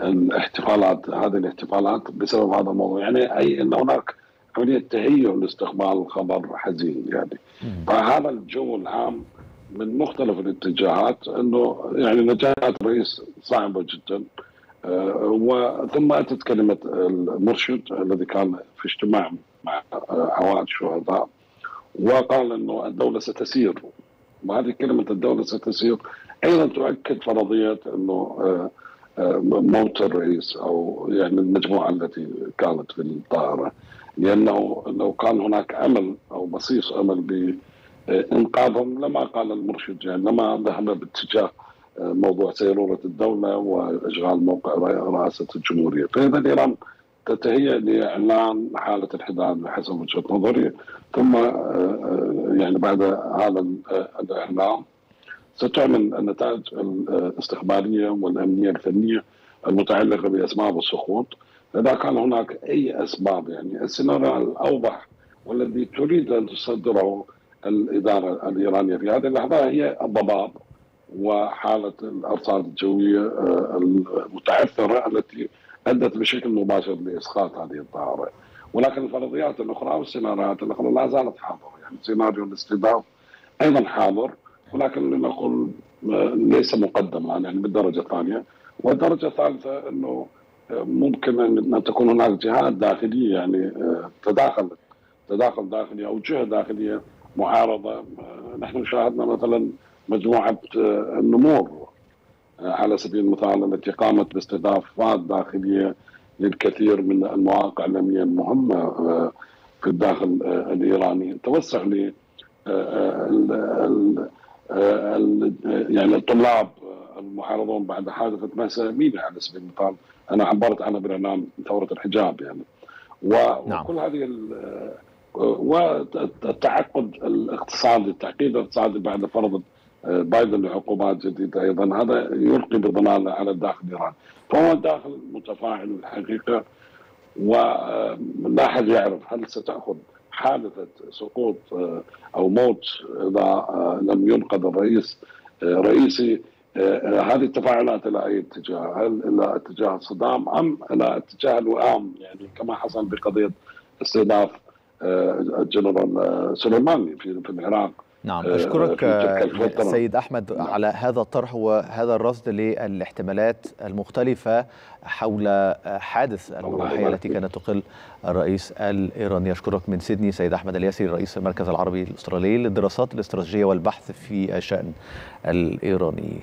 الاحتفالات هذه الاحتفالات بسبب هذا الموضوع. يعني أي إن هناك عملية تهيؤ لاستقبال خبر حزين يعني. فهذا الجو العام من مختلف الاتجاهات إنه يعني نجاة الرئيس صعبة جدا. وثم أتت كلمة المرشد الذي كان في اجتماع مع عوائل الشهداء وقال إنه الدولة ستسير. وهذه كلمة الدولة ستسير. أيضا تؤكد فرضية إنه موت الرئيس أو يعني المجموعة التي كانت في الطائرة. لأنه لو كان هناك أمل أو بصيص أمل بإنقاذهم لما قال المرشد يعني لما ذهب باتجاه موضوع سيرورة الدولة وإشغال موقع رئاسة الجمهورية، فإذا ايران تتهيأ لإعلان حالة الحداد بحسب وجهة نظري. ثم يعني بعد هذا الاعلان ستعلن النتائج الاستخبارية والأمنية الفنية المتعلقة بأسباب السقوط. إذا كان هناك أي أسباب يعني السيناريو الأوضح والذي تريد أن تصدره الإدارة الإيرانية في هذه اللحظة هي الضباب وحالة الأرصاد الجوية آه، المتعثرة التي أدت بشكل مباشر لإسقاط هذه الطائرة. ولكن الفرضيات الأخرى والسيناريوهات الأخرى لا زالت حاضره يعني سيناريو الاستهداف أيضا حاضر ولكن لنقول آه، ليس مقدما يعني بالدرجة الثانية. والدرجة الثالثة إنه آه، ممكن أن تكون هناك جهات داخلية يعني تداخل تداخل داخلي أو جهة داخلية معارضة. نحن شاهدنا مثلا مجموعة النمور على سبيل المثال التي قامت باستهدافات داخلية للكثير من المواقع الامنيه المهمه في الداخل الإيراني. توسع ل يعني الطلاب المعارضون بعد حادثة مهسا امينه على سبيل المثال أنا عبرت عنها باعلان ثورة الحجاب يعني. نعم. وكل هذه والتعقد الاقتصادي التعقيد الاقتصادي بعد فرض بايدن لعقوبات جديدة أيضا هذا يلقي بظلاله على الداخل الايراني فهو داخل متفاعل الحقيقة ولا أحد يعرف هل ستأخذ حادثة سقوط أو موت إذا لم ينقذ الرئيس رئيسي هذه التفاعلات إلى أي اتجاه؟ هل إلى اتجاه صدام أم إلى اتجاه الوئام يعني كما حصل بقضية استهداف الجنرال سليماني في العراق نعم أشكرك سيد أحمد نعم. على هذا الطرح وهذا الرصد للاحتمالات المختلفة حول حادث المروحية التي كانت تقل الرئيس الإيراني. أشكرك من سيدني سيد أحمد الياسري رئيس المركز العربي الأسترالي للدراسات الاستراتيجية والبحث في الشأن الإيراني.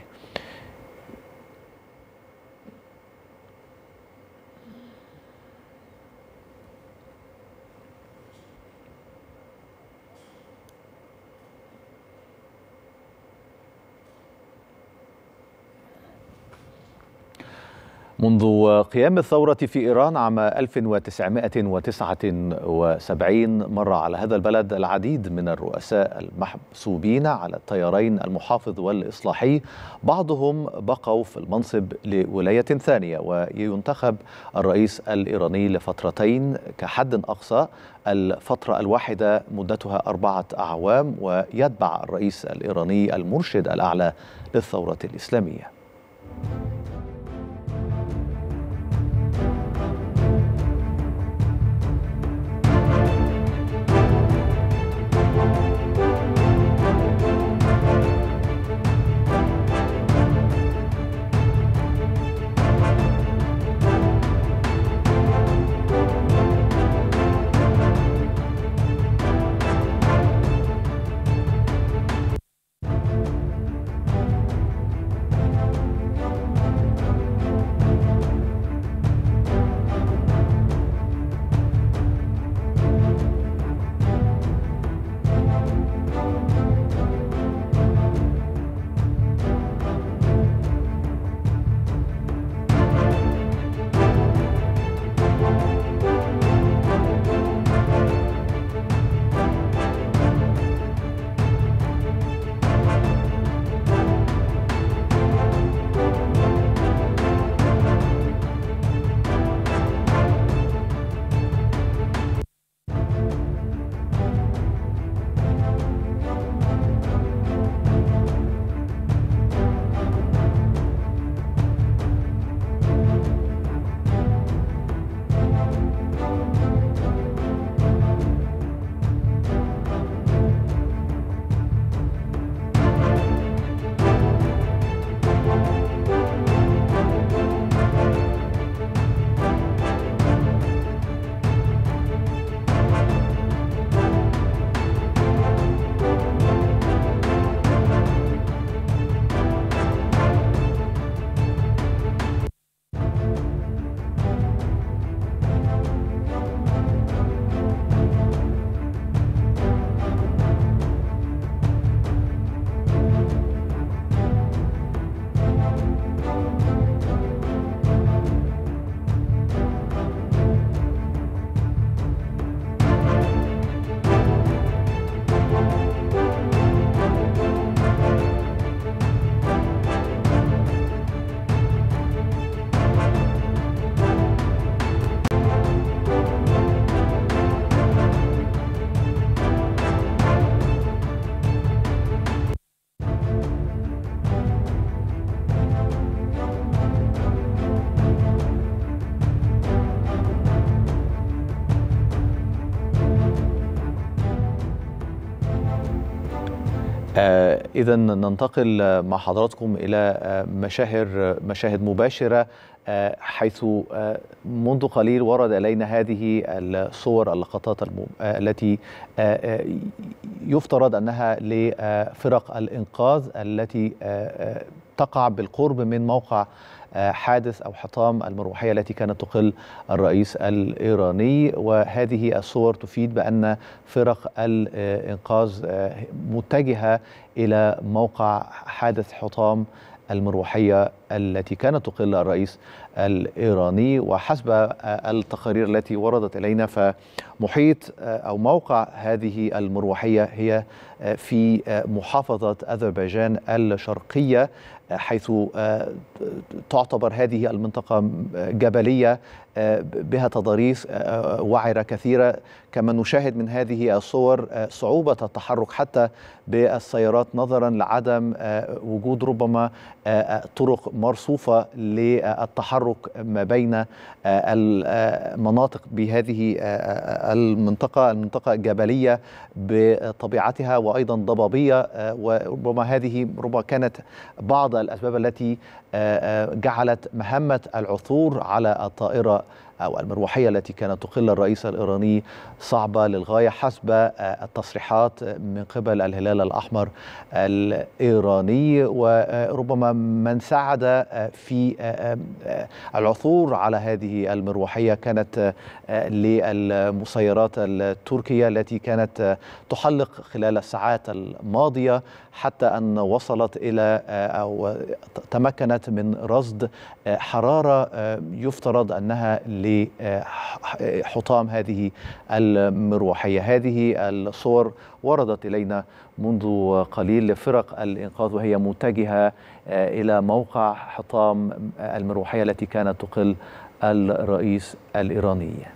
منذ قيام الثورة في إيران عام 1979 مر على هذا البلد العديد من الرؤساء المحسوبين على التيارين المحافظ والإصلاحي. بعضهم بقوا في المنصب لولاية ثانية وينتخب الرئيس الإيراني لفترتين كحد أقصى. الفترة الواحدة مدتها أربعة أعوام ويتبع الرئيس الإيراني المرشد الأعلى للثورة الإسلامية. إذا ننتقل مع حضراتكم إلى مشاهر مشاهد مباشرة حيث منذ قليل ورد إلينا هذه الصور اللقطات التي يفترض أنها لفرق الإنقاذ التي تقع بالقرب من موقع حادث أو حطام المروحية التي كانت تقل الرئيس الإيراني. وهذه الصور تفيد بأن فرق الإنقاذ متجهة إلى موقع حادث حطام المروحية التي كانت تقل الرئيس الإيراني. وحسب التقارير التي وردت إلينا فمحيط أو موقع هذه المروحية هي في محافظة أذربيجان الشرقية. حيث تعتبر هذه المنطقة جبلية بها تضاريس وعره كثيرة. كما نشاهد من هذه الصور صعوبة التحرك حتى بالسيارات نظرا لعدم وجود ربما طرق مرصوفة للتحرك ما بين المناطق بهذه المنطقة المنطقة جبلية بطبيعتها وأيضا ضبابية وربما هذه ربما كانت بعض الأسباب التي جعلت مهمة العثور على الطائرة أو المروحية التي كانت تقل الرئيس الإيراني صعبة للغاية حسب التصريحات من قبل الهلال الأحمر الإيراني. وربما من ساعد في العثور على هذه المروحية كانت للمسيرات التركية التي كانت تحلق خلال الساعات الماضية حتى أن وصلت إلى أو تمكنت من رصد حرارة يفترض أنها لحطام هذه المروحية. هذه الصور وردت إلينا منذ قليل لفرق الإنقاذ وهي متجهه إلى موقع حطام المروحية التي كانت تقل الرئيس الإيراني.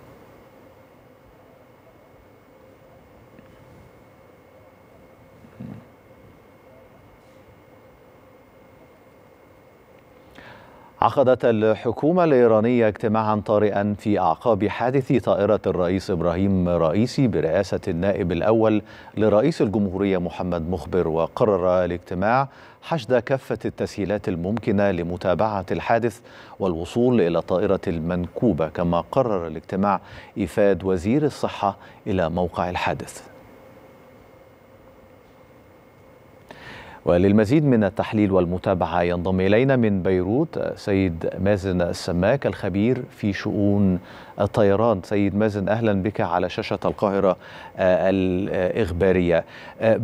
عقدت الحكومة الإيرانية اجتماعا طارئا في أعقاب حادث طائرة الرئيس إبراهيم رئيسي برئاسة النائب الأول لرئيس الجمهورية محمد مخبر وقرر الاجتماع حشد كافة التسهيلات الممكنة لمتابعة الحادث والوصول إلى الطائرة المنكوبة كما قرر الاجتماع إيفاد وزير الصحة إلى موقع الحادث. وللمزيد من التحليل والمتابعة ينضم إلينا من بيروت سيد مازن السماك الخبير في شؤون الطيران سيد مازن أهلا بك على شاشة القاهرة الإخبارية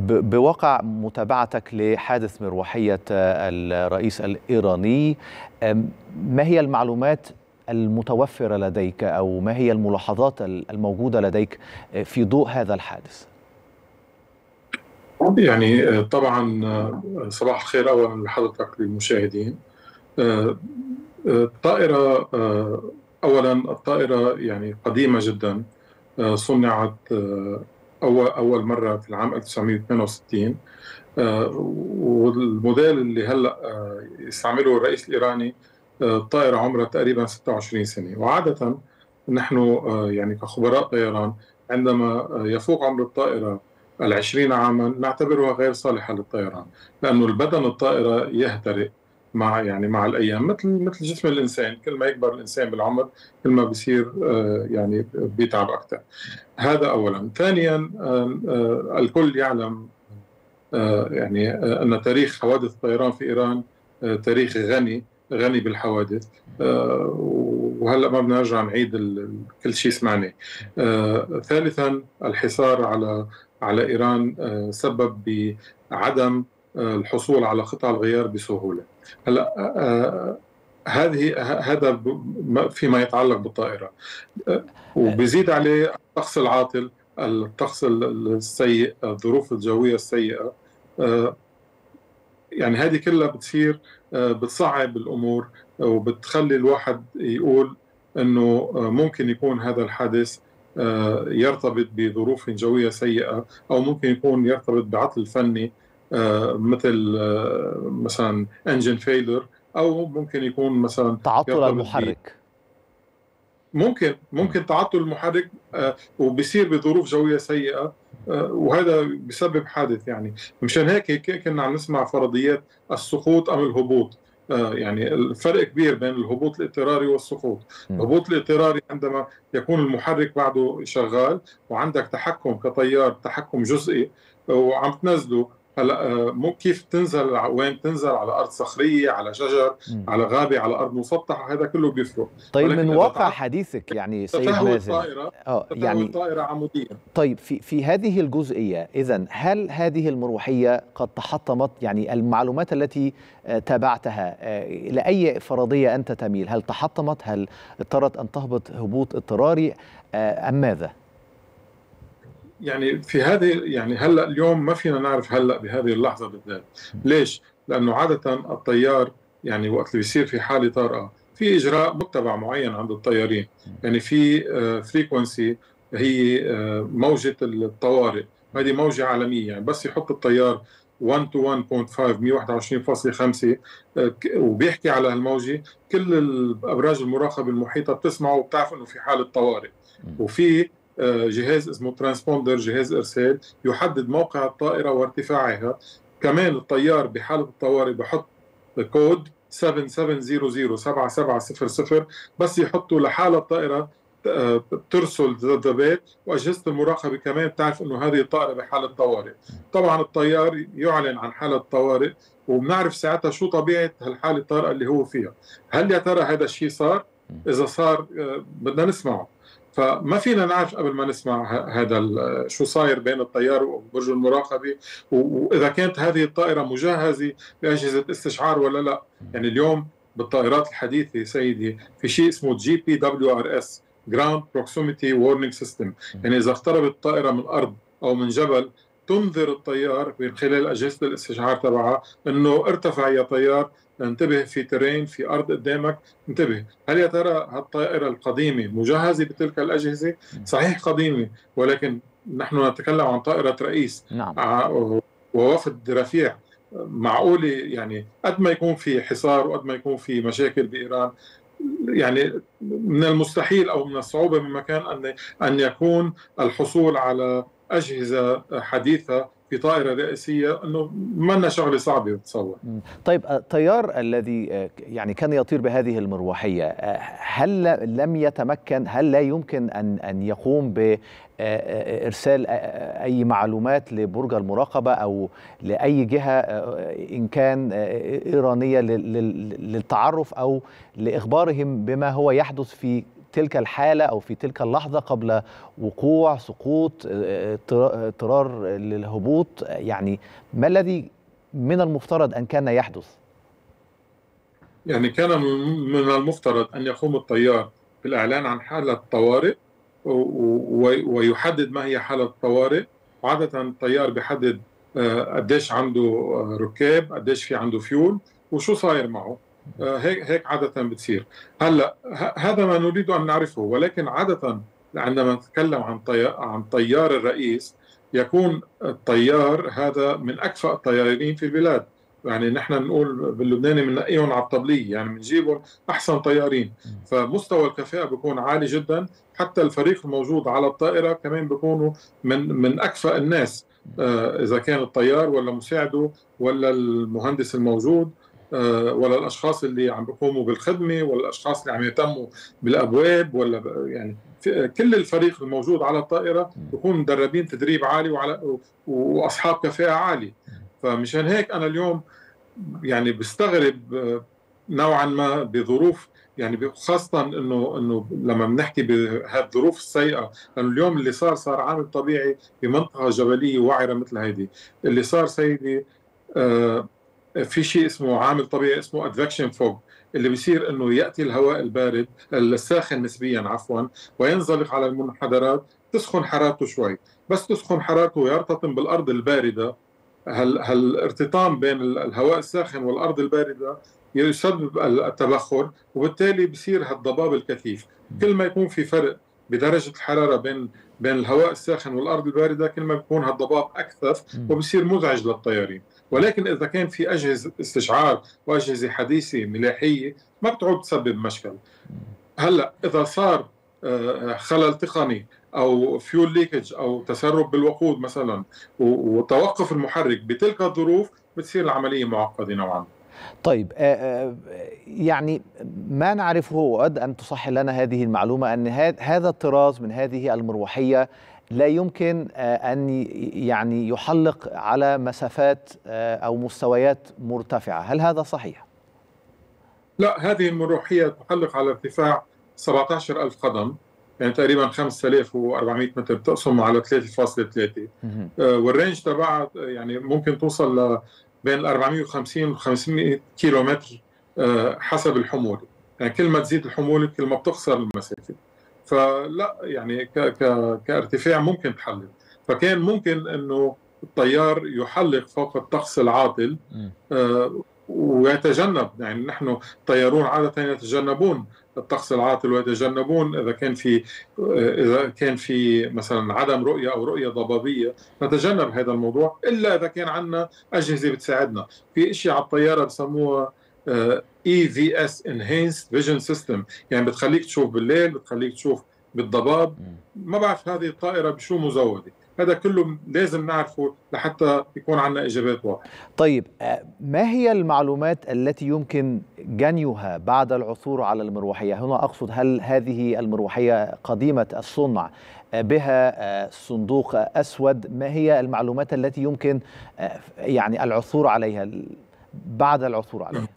بواقع متابعتك لحادث مروحية الرئيس الإيراني ما هي المعلومات المتوفرة لديك أو ما هي الملاحظات الموجودة لديك في ضوء هذا الحادث؟ يعني طبعا صباح الخير اولا لحضرتك للمشاهدين. الطائرة اولا الطائرة يعني قديمة جدا صنعت اول أول مرة في العام 1968 والموديل اللي هلأ يستعمله الرئيس الإيراني الطائرة عمرها تقريبا 26 سنة. وعادة نحن يعني كخبراء طيران عندما يفوق عمر الطائرة العشرين عاما نعتبرها غير صالحة للطيران لأنه البدن الطائرة يهترئ مع يعني مع الأيام مثل مثل جسم الإنسان كل ما يكبر الإنسان بالعمر كل ما بيصير يعني بيتعب أكثر هذا اولا. ثانيا الكل يعلم يعني أن تاريخ حوادث الطيران في إيران تاريخ غني غني بالحوادث وهلأ ما بدنا نرجع نعيد كل شيء سمعناه ثالثا الحصار على على إيران سبب بعدم الحصول على قطع الغيار بسهولة. هلا هذه هذا فيما يتعلق بالطائرة. وبزيد عليه الطقس العاطل الطقس السيء الظروف الجوية السيئة. يعني هذه كلها بتصير بتصعب الأمور وبتخلي الواحد يقول إنه ممكن يكون هذا الحادث يرتبط بظروف جوية سيئة أو ممكن يكون يرتبط بعطل فني مثل مثلا انجن فيلر أو ممكن يكون مثلا تعطل المحرك. ممكن ممكن تعطل المحرك آه، وبصير بظروف جوية سيئة آه، وهذا بسبب حادث يعني. مشان هيك هيك كنا عم نسمع فرضيات السقوط أم الهبوط. آه، يعني الفرق كبير بين الهبوط الاضطراري والسقوط. الهبوط الاضطراري عندما يكون المحرك بعده شغال وعندك تحكم كطيار تحكم جزئي وعم تنزله هلا آه، مو كيف تنزل وين تنزل على أرض صخرية على شجر مم. على غابة على أرض مسطحه هذا كله بيفرق. طيب من واقع تعرف حديث يعني سيد مازن الطائره آه يعني الطائره عموديا طيب في في هذه الجزئية اذا هل هذه المروحية قد تحطمت؟ يعني المعلومات التي آه، تابعتها آه، إلى اي فرضية أنت تميل؟ هل تحطمت؟ هل اضطرت أن تهبط هبوط اضطراري؟ أم ماذا؟ يعني في هذه يعني هلأ اليوم ما فينا نعرف هلأ بهذه اللحظة بالذات. ليش؟ لأنه عادة الطيار يعني وقت اللي بيصير في حالة طارئة في إجراء متبع معين عند الطيارين. يعني في فريكونسي هي آه، موجة الطوارئ. هذه موجة عالمية. يعني بس يحط الطيار 1 two 1.5 121.5 آه، ك- وبيحكي على هالموجة. كل الأبراج المراقبة المحيطه بتسمعه وبتعرف إنه في حالة طوارئ. وفي آه، جهاز اسمه transponder جهاز إرسال يحدد موقع الطائرة وارتفاعها. كمان الطيار بحالة الطوارئ بحط كود 7700 7700 بس يحطوا لحالة الطائرة آه، ترسل ذبذبات. وأجهزة المراقبة كمان بتعرف إنه هذه الطائرة بحالة طوارئ. طبعا الطيار يعلن عن حالة طوارئ وبنعرف ساعتها شو طبيعة هالحالة الطارئة اللي هو فيها. هل يا ترى هذا الشيء صار؟ إذا صار آه، بدنا نسمعه. فما فينا نعرف قبل ما نسمع هذا شو صاير بين الطيار وبرج المراقبة وإذا كانت هذه الطائرة مجهزة بأجهزة استشعار ولا لا. يعني اليوم بالطائرات الحديثة سيدي في شيء اسمه جي بي دبليو ار اس جراوند بروكسيميتي وورنينج سيستم يعني إذا اقتربت الطائرة من ارض أو من جبل تنذر الطيار من خلال أجهزة الاستشعار تبعها إنه ارتفع يا طيار انتبه في terrain في أرض قدامك. انتبه. هل يا ترى هالطائره القديمة مجهزة بتلك الأجهزة؟ صحيح قديمة ولكن نحن نتكلم عن طائرة رئيس. نعم. ع- ووفد رفيع. معقولة يعني قد ما يكون في حصار وقد ما يكون في مشاكل بإيران يعني من المستحيل أو من الصعوبة بمكان أن أن يكون الحصول على أجهزة حديثة في طائرة رئيسية أنه ما شغلة صعبة بتصور طيب الطيار الذي آه، يعني كان يطير بهذه المروحية آه، هل لم يتمكن هل لا يمكن أن أن يقوم بإرسال أي معلومات لبرج المراقبة أو لأي جهة آه، إن كان آه، لل- للتعرف أو لإخبارهم بما هو يحدث في تلك الحالة أو في تلك اللحظة قبل وقوع سقوط آه، اضطرار للهبوط يعني ما الذي من المفترض أن كان يحدث؟ يعني كان من المفترض أن يقوم الطيار بالإعلان عن حالة طوارئ ويحدد ما هي حالة الطوارئ. وعادة الطيار بيحدد آه، قديش عنده آه، ركاب قديش في عنده فيول وشو صاير معه. هيك هيك عادة بتصير. هلأ هذا ما نريد أن نعرفه ولكن عادة عندما نتكلم عن طيار عن طيار الرئيس يكون الطيار هذا من أكفأ الطيارين في البلاد. يعني نحن نقول باللبناني بننقيهم على الطبلية يعني بنجيبهم أحسن طيارين. فمستوى الكفاءة بيكون عالي جدا. حتى الفريق الموجود على الطائرة كمان بيكونوا من من أكفأ الناس. آه، إذا كان الطيار ولا مساعده ولا المهندس الموجود. آه، ولا الأشخاص اللي عم بيقوموا بالخدمة ولا الأشخاص اللي عم يهتموا بالأبواب ولا يعني كل الفريق الموجود على الطائرة بيكون مدربين تدريب عالي وعلى و- وأصحاب كفاءة عالية. فمشان هيك أنا اليوم يعني بستغرب آه، نوعا ما بظروف يعني خاصة إنه إنه لما بنحكي بهالظروف السيئة لأنه اليوم اللي صار صار عامل طبيعي بمنطقة جبلية وعرة مثل هيدي. اللي صار سيدي آه في شيء اسمه عامل طبيعي اسمه ادفكشن فوق اللي بيصير إنه يأتي الهواء البارد الساخن نسبيا عفوا وينزلق على المنحدرات تسخن حرارته شوي. بس تسخن حرارته ويرتطم بالأرض الباردة. هال هالارتطام بين الهواء الساخن والأرض الباردة يسبب التبخر وبالتالي بصير هالضباب الكثيف. كل ما يكون في فرق بدرجة الحرارة بين بين الهواء الساخن والأرض الباردة كل ما بيكون هالضباب أكثف وبصير مزعج للطيارين. ولكن إذا كان في أجهزة استشعار وأجهزة حديثة ملاحية ما بتعود تسبب مشكل هلأ إذا صار آه، خلل تقني أو فيول ليكج أو تسرب بالوقود مثلا وتوقف المحرك بتلك الظروف بتصير العملية معقدة نوعا ما. طيب آه، آه، يعني ما نعرفه وأود أن تصحح لنا هذه المعلومة أن هذا الطراز من هذه المروحية لا يمكن آه، أن ي- يعني يحلق على مسافات آه، أو مستويات مرتفعة هل هذا صحيح؟ لا هذه المروحية تحلق على ارتفاع 17000 قدم يعني تقريبا 5400 متر بتقسم على 3.3 مهم. آه، والرينج تبعها يعني ممكن توصل ل بين ال 450 و 500 كيلو متر حسب الحموله يعني كل ما تزيد الحموله كل ما بتقصر المسافة فلا يعني ك ك كارتفاع ممكن تحلق فكان ممكن إنه الطيار يحلق فوق الطقس العاطل. آه، ويتجنب. يعني نحن الطيارون عادة يتجنبون الطقس العاطل ويتجنبون إذا كان في إذا كان في مثلا عدم رؤية أو رؤية ضبابية. نتجنب هذا الموضوع إلا إذا كان عندنا أجهزة بتساعدنا. في شيء على الطيارة بسموها EVS enhanced vision system يعني بتخليك تشوف بالليل بتخليك تشوف بالضباب. ما بعرف هذه الطائرة بشو مزودة. هذا كله لازم نعرفه لحتى يكون عندنا إجابات واضحة. طيب آه، ما هي المعلومات التي يمكن جنيها بعد العثور على المروحية؟ هنا أقصد هل هذه المروحية قديمة الصنع آه، بها آه، صندوق أسود؟ ما هي المعلومات التي يمكن يعني العثور عليها بعد العثور عليها؟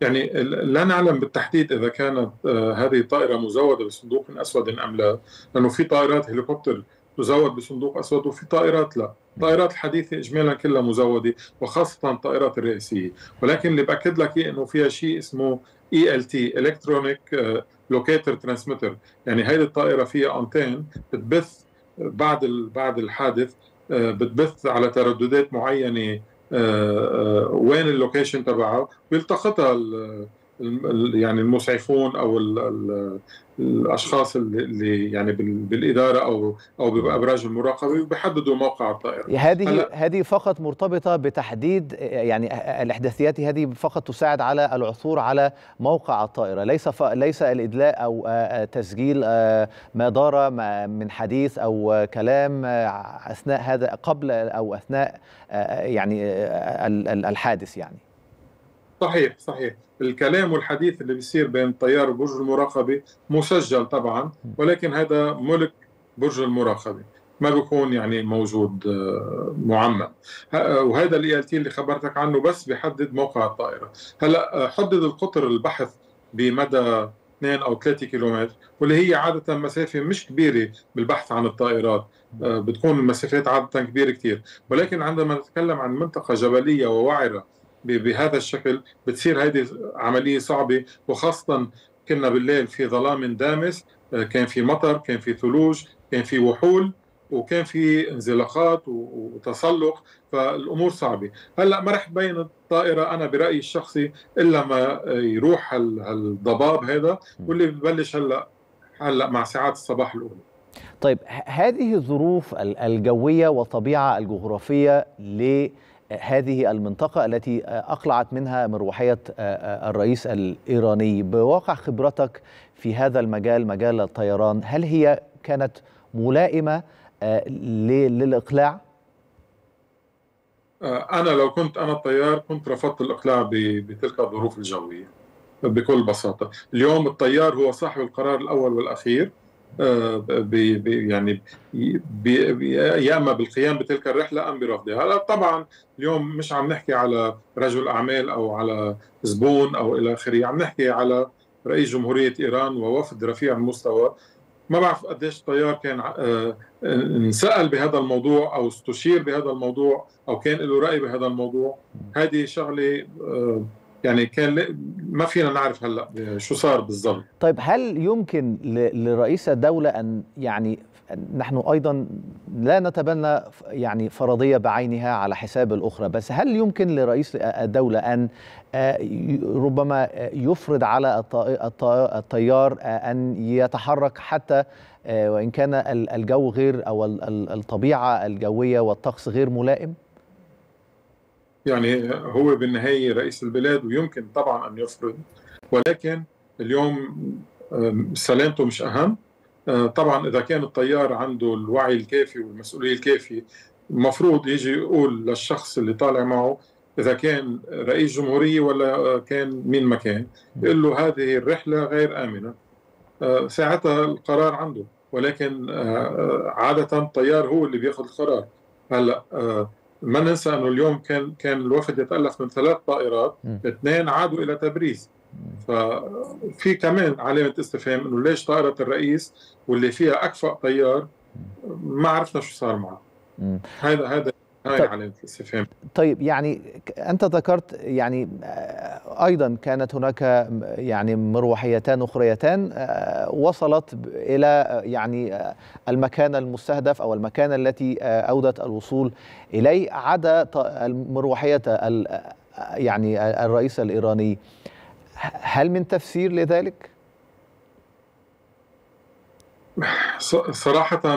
يعني لا نعلم بالتحديد إذا كانت آه، هذه الطائره مزودة بصندوق أسود أم لا لأنه في طائرات هليكوبتر تزود بصندوق أسود وفي طائرات لا. الطائرات الحديثة اجمالا كلها مزودة وخاصة الطائرات الرئيسية. ولكن اللي بأكد لك إيه إنه فيها شيء اسمه ELT electronic locator transmitter يعني هذه الطائرة فيها أنتين بتبث بعد بعد الحادث آه، بتبث على ترددات معينة وين ال location تبعها بيلتقطها يعني المسعفون أو الأشخاص اللي- اللي يعني بال- بالإدارة أو أو بأبراج المراقبة بيحددوا موقع الطائرة. هذه هذه فقط مرتبطة بتحديد يعني الإحداثيات هذه فقط تساعد على العثور على موقع الطائرة. ليس ف... ليس الإدلاء أو آه، آه، تسجيل آه، ما دار ما- من حديث أو آه، كلام أثناء هذا قبل أو أثناء آه، يعني ال- ال- الحادث يعني. صحيح صحيح. الكلام والحديث اللي بيصير بين الطيار وبرج المراقبة مسجل طبعا ولكن هذا ملك برج المراقبة. ما بيكون يعني موجود آه، معمم. ه- وهذا ال ELT اللي خبرتك عنه بس بيحدد موقع الطائرة. هلأ آه، حدد القطر البحث بمدى 2 أو 3 كيلومتر واللي هي عادة مسافة مش كبيرة بالبحث عن الطائرات. آه، بتكون المسافات عادة كبيرة كثير ولكن عندما نتكلم عن منطقة جبلية ووعرة بهذا الشكل بتصير هذه عملية صعبة وخاصه كنا بالليل في ظلام دامس آه، كان في مطر كان في ثلوج كان في وحول وكان في انزلاقات وتسلق فالأمور صعبة. هلأ ما رح تبين الطائرة أنا برأيي الشخصي إلا ما يروح هال- هالضباب هذا واللي ببلش هلأ هلأ مع ساعات الصباح الأولى. طيب هذه الظروف ال- الجوية والطبيعة الجغرافية لهذه المنطقة التي أقلعت منها مروحية الرئيس الإيراني. بواقع خبرتك في هذا المجال مجال الطيران هل هي كانت ملائمة آه، للإقلاع؟ آه، أنا لو كنت أنا الطيار كنت رفضت الإقلاع ب- بتلك الظروف الجوية بكل بساطة. اليوم الطيار هو صاحب القرار الأول والأخير. آه، بي بي يعني بي يا اما بالقيام بتلك الرحلة أم برفضها. هلا طبعا اليوم مش عم نحكي على رجل أعمال أو على زبون أو إلى آخره عم نحكي على رئيس جمهورية إيران ووفد رفيع المستوى. ما بعرف قديش الطيار كان آه، انسأل بهذا الموضوع أو استشير بهذا الموضوع أو كان له رأي بهذا الموضوع. هذه شغلة آه، يعني كان ما فينا نعرف هلأ شو صار بالضبط طيب هل يمكن لرئيس الدولة أن يعني نحن أيضا لا نتبنى يعني فرضية بعينها على حساب الأخرى بس هل يمكن لرئيس الدولة أن آه، ربما آه، يفرض على الطيار آه، أن يتحرك حتى وإن كان ال- الجو غير أو ال- ال- الطبيعة الجوية والطقس غير ملائم؟ يعني هو بالنهاية رئيس البلاد ويمكن طبعا أن يفرض ولكن اليوم سلامته مش أهم. آه، طبعا إذا كان الطيار عنده الوعي الكافي والمسؤولية الكافية المفروض يجي يقول للشخص اللي طالع معه إذا كان رئيس جمهورية ولا كان مين ما كان يقول له هذه الرحلة غير آمنة. آه، ساعتها القرار عنده. ولكن آه، عادة الطيار هو اللي بيأخذ القرار. هلأ ما ننسى أنه اليوم كان كان الوفد يتألف من ثلاث طائرات اثنين عادوا إلى تبريز. ففي كمان علامة استفهام إنه ليش طائرة الرئيس واللي فيها أكفأ طيار ما عرفنا شو صار معه. هذا هذا طيب. الاستفهام طيب يعني أنت ذكرت يعني أيضا كانت هناك يعني مروحيتان أخريتان وصلت إلى يعني المكان المستهدف أو المكان التي أودت الوصول إليه عدا المروحية يعني الرئيس الإيراني هل من تفسير لذلك؟ صراحة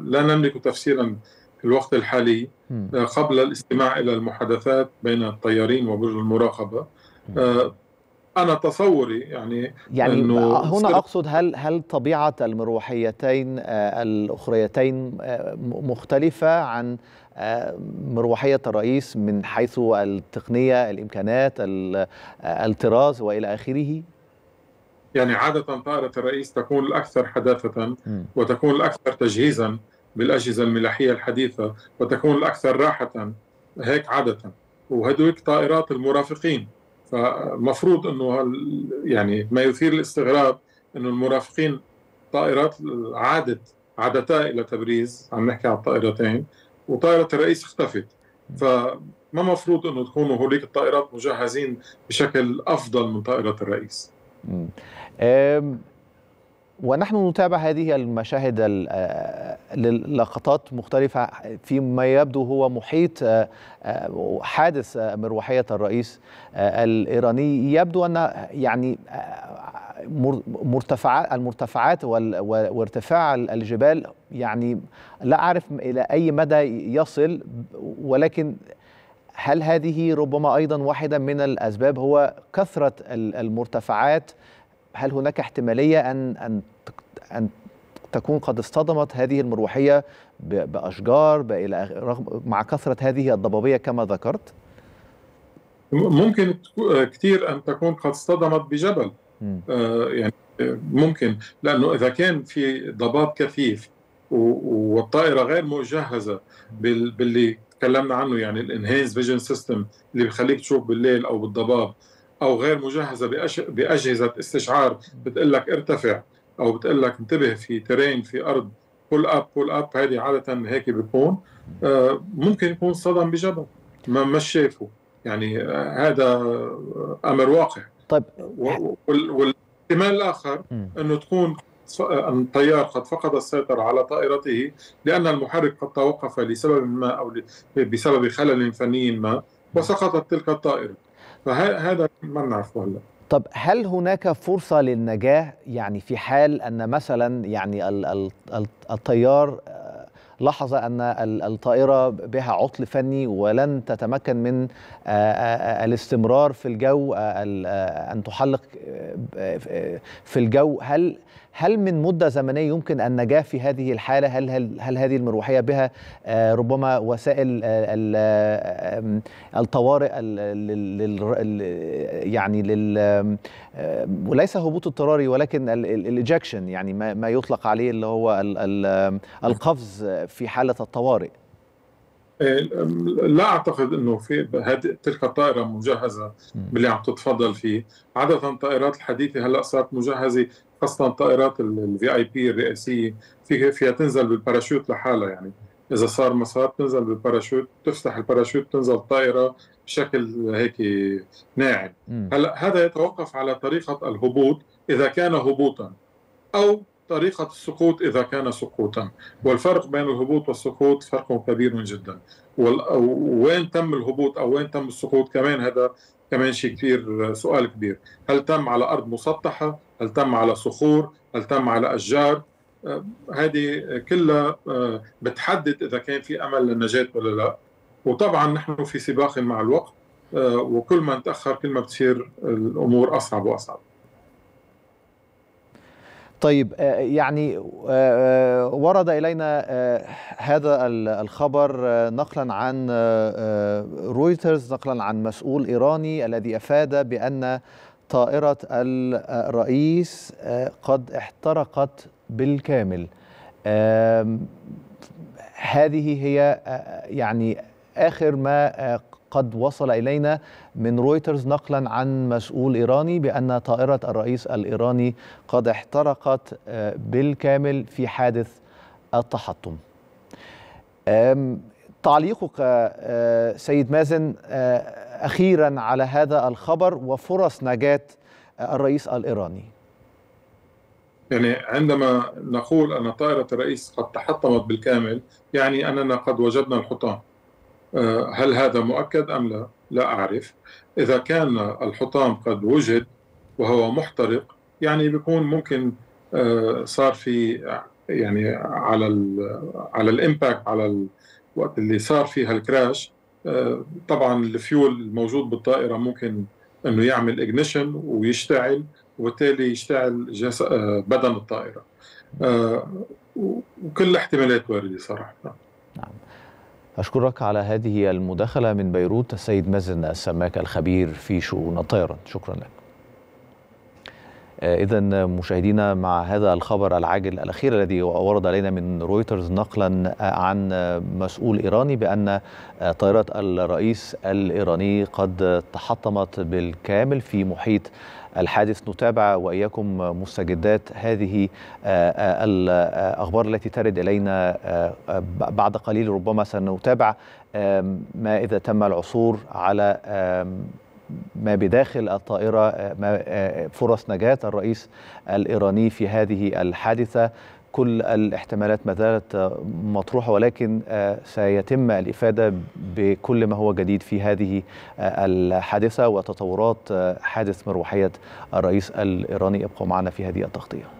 لا نملك تفسيرا في الوقت الحالي قبل الاستماع إلى المحادثات بين الطيارين وبرج المراقبة. أنا تصوري يعني يعني إنه هنا أقصد هل هل طبيعة المروحيتين الأخريتين مختلفة عن مروحية الرئيس من حيث التقنية الإمكانات الطراز وإلى آخره؟ يعني عادة طائرة الرئيس تكون الأكثر حداثة وتكون الأكثر تجهيزا. بالأجهزة الملاحية الحديثة وتكون الأكثر راحة هيك عادة. وهدوك طائرات المرافقين. فمفروض أنه يعني ما يثير الاستغراب أنه المرافقين طائرات عادت عادتا إلى تبريز عم نحكي عن الطائرتين وطائرة الرئيس اختفت. فما مفروض أنه تكونوا هوليك الطائرات مجهزين بشكل أفضل من طائرة الرئيس. ونحن نتابع هذه المشاهد للقطات مختلفة فيما يبدو هو محيط حادث مروحية الرئيس الإيراني. يبدو أن يعني مرتفعات المرتفعات وارتفاع الجبال يعني لا أعرف إلى أي مدى يصل ولكن هل هذه ربما أيضا واحدة من الأسباب؟ هو كثرة المرتفعات هل هناك احتمالية ان أن أن تكون قد اصطدمت هذه المروحية بأشجار رغم مع كثرة هذه الضبابية كما ذكرت؟ ممكن كثير أن تكون قد اصطدمت بجبل. آه يعني ممكن. لأنه إذا كان في ضباب كثيف والطائرة غير مجهزة باللي تكلمنا عنه يعني ال enhanced vision system اللي بيخليك تشوف بالليل أو بالضباب أو غير مجهزة بأش... بأجهزة استشعار بتقول لك ارتفع أو بتقول لك انتبه في terrain في أرض pull up pull up هذه عادة هيك بيكون. آه ممكن يكون صدم بجبل. ما مش شايفه. يعني آه هذا أمر واقع. طيب. والاحتمال الآخر إنه تكون الطيار قد فقد السيطرة على طائرته لأن المحرك قد توقف لسبب ما أو بسبب خلل فني ما وسقطت تلك الطائرة. فهذا ما نعرفه هلا. طب هل هناك فرصة للنجاة يعني في حال أن مثلا يعني الطيار لاحظ أن الطائرة بها عطل فني ولن تتمكن من الاستمرار في الجو أن تحلق في الجو. هل هل من مدة زمنية يمكن النجاة في هذه الحالة؟ هل هل, هل هذه المروحية بها ربما وسائل الطوارئ يعني لل وليس هبوط اضطراري ولكن ال ejection يعني ما يطلق عليه اللي هو القفز في حالة الطوارئ. لا أعتقد إنه في هذه تلك الطائرة مجهزة باللي عم تتفضل فيه، عادة الطائرات الحديثة هلأ صارت مجهزة خاصه الطائرات ال VIP الرئاسيه في فيها تنزل بالباراشوت لحالها يعني. إذا صار مسار تنزل بالباراشوت تفتح الباراشوت تنزل الطائره بشكل هيك ناعم. هلأ هذا يتوقف على طريقة الهبوط إذا كان هبوطا أو طريقة السقوط إذا كان سقوطا. والفرق بين الهبوط والسقوط فرق كبير جدا. وين تم الهبوط أو وين تم السقوط كمان هذا كمان شيء كثير سؤال كبير. هل تم على أرض مسطحة؟ هل تم على صخور؟ هل تم على أشجار؟ هذه كلها بتحدد إذا كان في أمل للنجاة ولا لا. وطبعا نحن في سباق مع الوقت وكل ما نتأخر كل ما بتصير الأمور أصعب وأصعب. طيب آه، يعني آه، ورد إلينا آه، هذا ال- الخبر آه، نقلا عن آه، آه، رويترز نقلا عن مسؤول إيراني الذي أفاد بأن طائرة الرئيس آه، قد احترقت بالكامل. هذه هي آه، يعني آخر ما آه، قد وصل إلينا من رويترز نقلا عن مسؤول إيراني بأن طائرة الرئيس الإيراني قد احترقت آه، بالكامل في حادث التحطم. تعليقك آه، سيد مازن آه، أخيرا على هذا الخبر وفرص نجاة الرئيس الإيراني. يعني عندما نقول أن طائرة الرئيس قد تحطمت بالكامل يعني أننا قد وجدنا الحطام. هل هذا مؤكد أم لا؟ لا أعرف إذا كان الحطام قد وجد وهو محترق يعني بيكون ممكن آه، صار في يعني على ال على ال impact على الوقت اللي صار فيها ال crash آه، طبعا الفيول الموجود بالطائرة ممكن إنه يعمل ignition ويشتعل وبالتالي يشتعل. آه، بدن الطائرة آه، وكل الاحتمالات واردة صراحة أشكرك على هذه المداخلة من بيروت السيد مازن السماك الخبير في شؤون الطيران. شكرا لك. إذا مشاهدينا مع هذا الخبر العاجل الأخير الذي ورد علينا من رويترز نقلا عن مسؤول إيراني بأن طائرة الرئيس الإيراني قد تحطمت بالكامل في محيط الحادث نتابع وإياكم مستجدات هذه الأخبار التي ترد إلينا بعد قليل ربما سنتابع ما إذا تم العثور على ما بداخل الطائرة ما فرص نجاة الرئيس الإيراني في هذه الحادثة. كل الاحتمالات ما زالت مطروحة ولكن سيتم الإفادة بكل ما هو جديد في هذه الحادثة وتطورات حادث مروحية الرئيس الإيراني. ابقوا معنا في هذه التغطية.